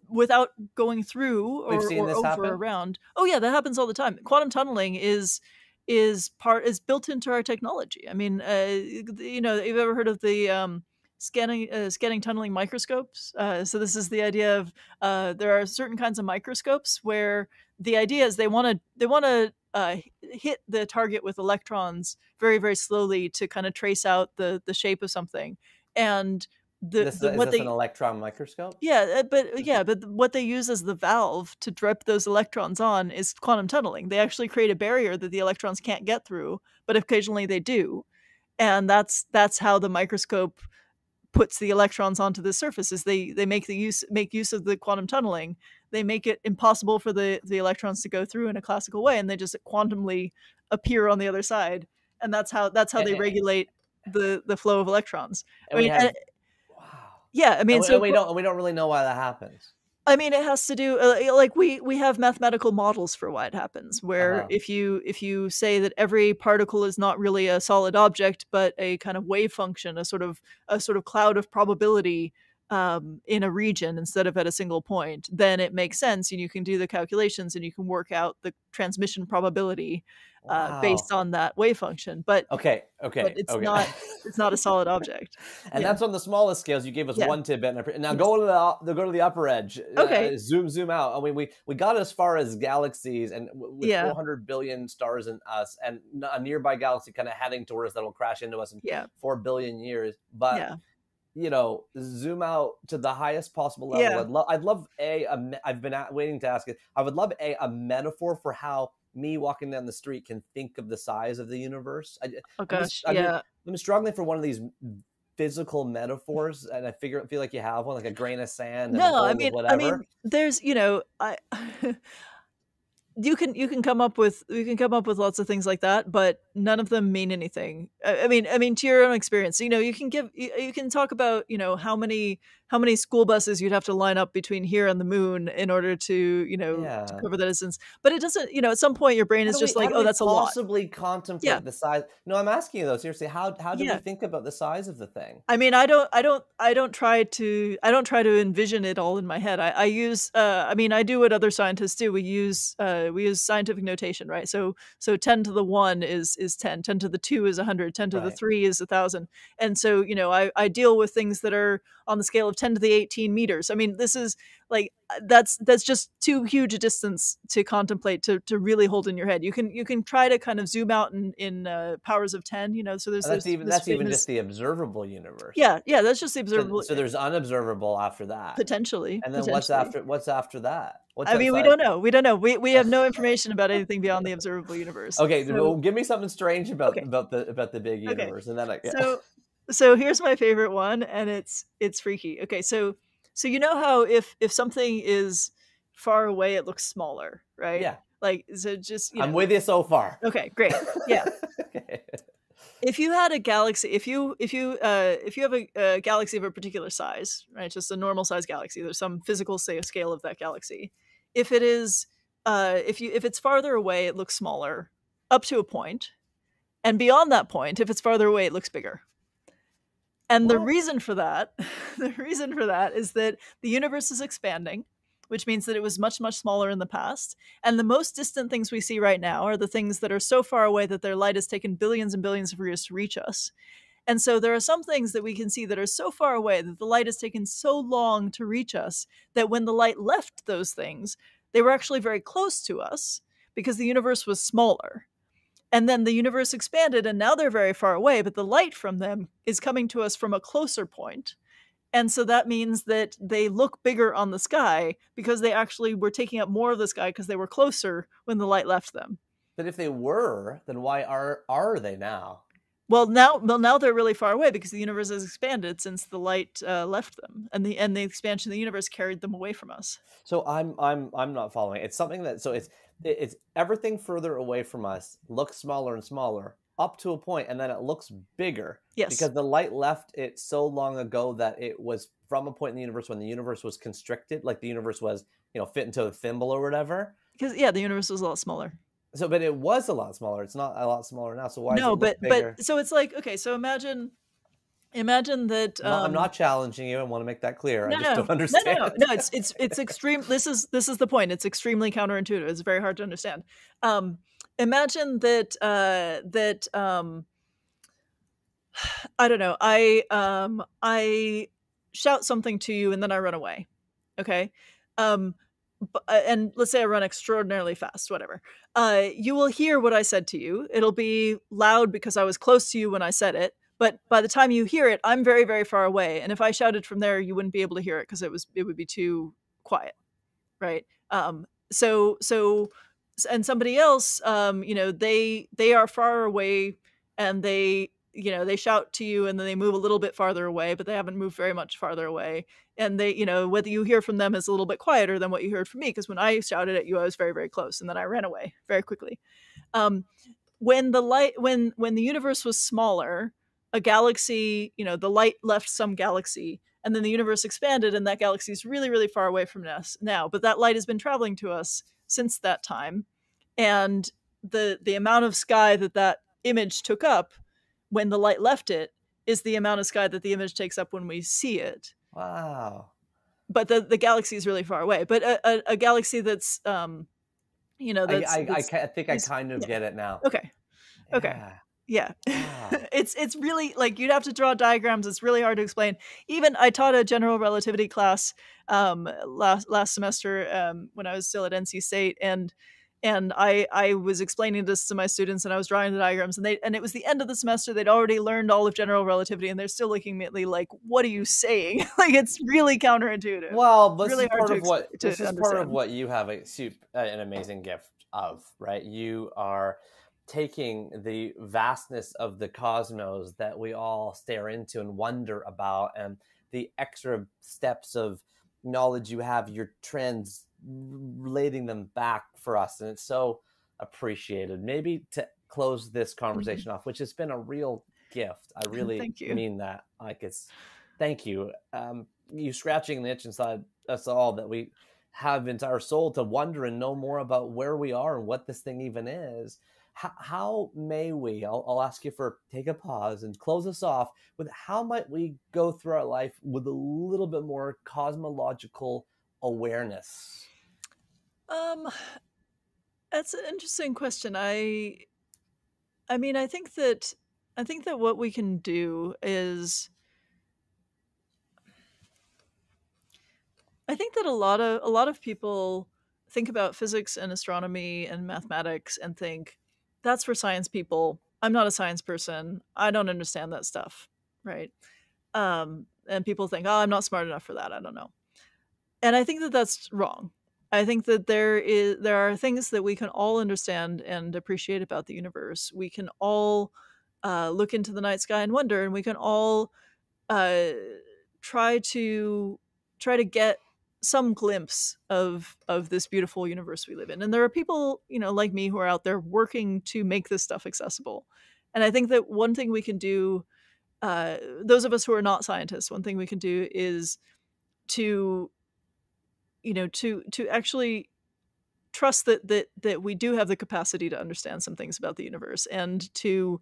without going through or, or over happen. around. Oh yeah, that happens all the time. Quantum tunneling is is part is built into our technology. I mean, uh, you know, you've ever heard of the um, scanning uh, scanning tunneling microscopes? Uh, so this is the idea of uh, there are certain kinds of microscopes where the idea is they want to they want to uh, hit the target with electrons very very slowly to kind of trace out the the shape of something, and the, This, the is what this they an electron microscope? yeah, uh, but yeah, but what they use as the valve to drip those electrons on is quantum tunneling. They actually create a barrier that the electrons can't get through, but occasionally they do. And that's that's how the microscope puts the electrons onto the surface is they they make the use make use of the quantum tunneling. They make it impossible for the the electrons to go through in a classical way and they just quantumly appear on the other side. And that's how that's how they regulate the the flow of electrons. I mean, have, and- wow. Yeah, I mean, and, we, so we don't we don't really know why that happens. I mean, it has to do uh, like we we have mathematical models for why it happens. Where Uh-huh. if you if you say that every particle is not really a solid object, but a kind of wave function, a sort of a sort of cloud of probability um, in a region instead of at a single point, then it makes sense, and you can do the calculations and you can work out the transmission probability uh, Wow. based on that wave function. But Okay, okay, but it's okay. not- it's not a solid object. and yeah. that's on the smallest scales. You gave us Yeah. one tidbit. And now Yes. go to the go to the upper edge. uh, Okay. zoom zoom out. I mean, we we got as far as galaxies, and with Yeah. 400 billion stars in us, and a nearby galaxy kind of heading towards that'll crash into us in Yeah, four billion years. But yeah, you know, zoom out to the highest possible level. Yeah. I'd love, I'd love a, a me- I've been at, waiting to ask it. I would love a, a metaphor for how me walking down the street can think of the size of the universe. I, oh I'm gosh, I mean, yeah. I'm struggling for one of these physical metaphors, and I figure feel like you have one, like a grain of sand. And no i mean i mean there's you know i you can you can come up with you can come up with lots of things like that but none of them mean anything i, I mean i mean to your own experience you know you can give you, you can talk about you know how many how many school buses you'd have to line up between here and the moon in order to you know to cover that distance but it doesn't you know at some point your brain is we- just like oh that's a lot Possibly contemplate Yeah. the size. No, I'm asking you though. Seriously, how how do Yeah. we think about the size of the thing? I mean, I don't, I don't, I don't try to, I don't try to envision it all in my head. I, I use, uh, I mean, I do what other scientists do. We use, uh, we use scientific notation, right? So, so ten to the one is is 10, 10 to the two is a hundred, 10 to the three is a thousand, and so you know, I I deal with things that are on the scale of ten to the eighteen meters. I mean, this is like uh, that's that's just too huge a distance to contemplate to to really hold in your head. You can you can try to kind of zoom out in in uh, powers of ten, you know. So there's And that's there's even that's even just the observable universe. yeah, yeah, that's just the observable. so there's unobservable after that. potentially. And then what's after what's after that? What's I mean, we don't know. We don't know. We we have no information about anything beyond the observable universe. Okay, So- well, give me something strange about Okay. about the about the big Okay. universe, and then I, yeah. So so here's my favorite one, and it's it's freaky. Okay, so so you know how if if something is far away, it looks smaller, right? yeah, Like so, just you I'm with you so far. Okay, great. Yeah. okay. if you had a galaxy if you if you uh if you have a, a galaxy of a particular size right just a normal size galaxy there's some physical say, scale of that galaxy if it is uh if you if it's farther away it looks smaller up to a point and beyond that point if it's farther away it looks bigger and the reason for that the reason for that is that the universe is expanding which means that it was much much smaller in the past and the most distant things we see right now are the things that are so far away that their light has taken billions and billions of years to reach us. And so there are some things that we can see that are so far away that the light has taken so long to reach us that when the light left those things, they were actually very close to us because the universe was smaller. And then the universe expanded and now they're very far away, but the light from them is coming to us from a closer and so that means that they look bigger on the sky because they actually were taking up more of the sky because they were closer when the light left them. But if they were, then why are are they now? Well, now, well, now they're really far away because the universe has expanded since the light uh, left them, and the and the expansion of the universe carried them away from us. So I'm I'm I'm not following. It's something that so it's it's everything further away from us looks smaller and smaller up to a point, and then it looks bigger. Yes, because the light left it so long ago that it was from a point in the universe when the universe was constricted, like the universe was you know fit into a thimble or whatever. Because yeah, the universe was a lot smaller. So, but it was a lot smaller. It's not a lot smaller now. So why? No, but but so it's like okay. So imagine, imagine that. Um, no, I'm not challenging you. I want to make that clear. No, I just no, don't understand. No, no, no. It's it's it's extreme. This is this is the point. It's extremely counterintuitive. It's very hard to understand. Um, imagine that uh, that um, I don't know. I um I shout something to you and then I run away. Okay. Um, uh, and let's say I run extraordinarily fast, whatever. Uh, you will hear what I said to you. It'll be loud because I was close to you when I said it. But by the time you hear it, I'm very, very far away. And if I shouted from there, you wouldn't be able to hear it because it was it would be too quiet, right? Um, so so and somebody else, um, you know, they they are far away and they you know they shout to you and then they move a little bit farther away but they haven't moved very much farther away and they you know whether you hear from them is a little bit quieter than what you heard from me because when i shouted at you i was very very close and then i ran away very quickly um, when the light when when the universe was smaller a galaxy you know the light left some galaxy and then the universe expanded and that galaxy is really really far away from us now but that light has been traveling to us since that time and the the amount of sky that that image took up when the light left it is the amount of sky that the image takes up when we see it. Wow. But the, the galaxy is really far away. But a, a, a galaxy that's, um, you know, that's, I, I, that's, I, I think I kind of yeah. get it now. Okay. Okay. Yeah. Yeah. Wow. it's it's really like you'd have to draw diagrams. It's really hard to explain. Even I taught a general relativity class um, last last semester um, when I was still at NC State, and and I I was explaining this to my students and I was drawing the diagrams and they and it was the end of the semester they'd already learned all of general relativity and they're still looking at me like what are you saying like it's really counterintuitive well this really is part of what this is part of what you have a an amazing gift of right you are taking the vastness of the cosmos that we all stare into and wonder about and the extra steps of knowledge you have you're translating them back for us and it's so appreciated maybe to close this mm-hmm. conversation mm-hmm. off which has been a real gift i really mean that like it's thank you um you scratching the itch inside us all that we have into our soul to wonder and know more about where we are and what this thing even is how, how may we I'll, I'll, ask you for take a pause and close us off with how might we go through our life with a little bit more cosmological awareness? Um that's an interesting question. I i mean i think that i think that what we can do is i think that a lot of a lot of people think about physics and astronomy and mathematics and think that's for science people. I'm not a science person. I don't understand that stuff, right? Um, and people think, oh, I'm not smart enough for that. I don't know. And I think that that's wrong. I think that there is there are things that we can all understand and appreciate about the universe. We can all uh, look into the night sky and wonder, and we can all uh, try to try to get some glimpse of of this beautiful universe we live in and there are people you know like me who are out there working to make this stuff accessible and i think that one thing we can do uh, those of us who are not scientists one thing we can do is to you know to to actually trust that that that we do have the capacity to understand some things about the universe and to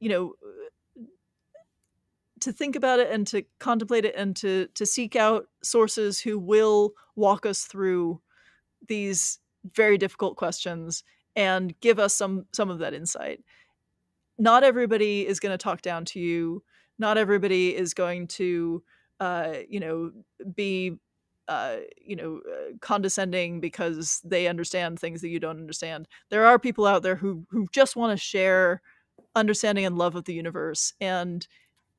you know to think about it and to contemplate it and to to seek out sources who will walk us through these very difficult questions and give us some some of that insight. Not everybody is going to talk down to you. Not everybody is going to uh, you know be uh, you know uh, condescending because they understand things that you don't understand. There are people out there who who just want to share understanding and love of the universe and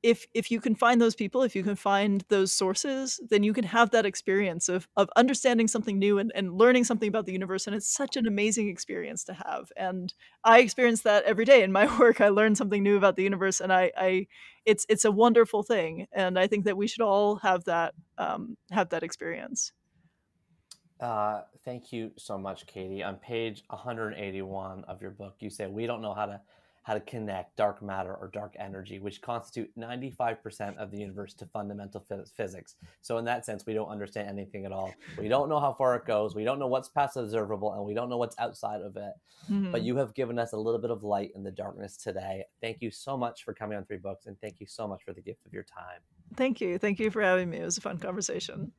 if if you can find those people, if you can find those sources, then you can have that experience of of understanding something new and, and learning something about the universe. And it's such an amazing experience to have. And I experience that every day in my work. I learn something new about the universe, and I, I it's it's a wonderful thing. And I think that we should all have that um, have that experience. Uh, thank you so much, Katie. On page 181 of your book, you say we don't know how to how to connect dark matter or dark energy, which constitute 95% of the universe to fundamental phys- physics. So in that sense, we don't understand anything at all. We don't know how far it goes. We don't know what's past observable, and we don't know what's outside of it. Mm-hmm. But you have given us a little bit of light in the darkness today. Thank you so much for coming on Three Books, and thank you so much for the gift of your time. Thank you. Thank you for having me. It was a fun conversation.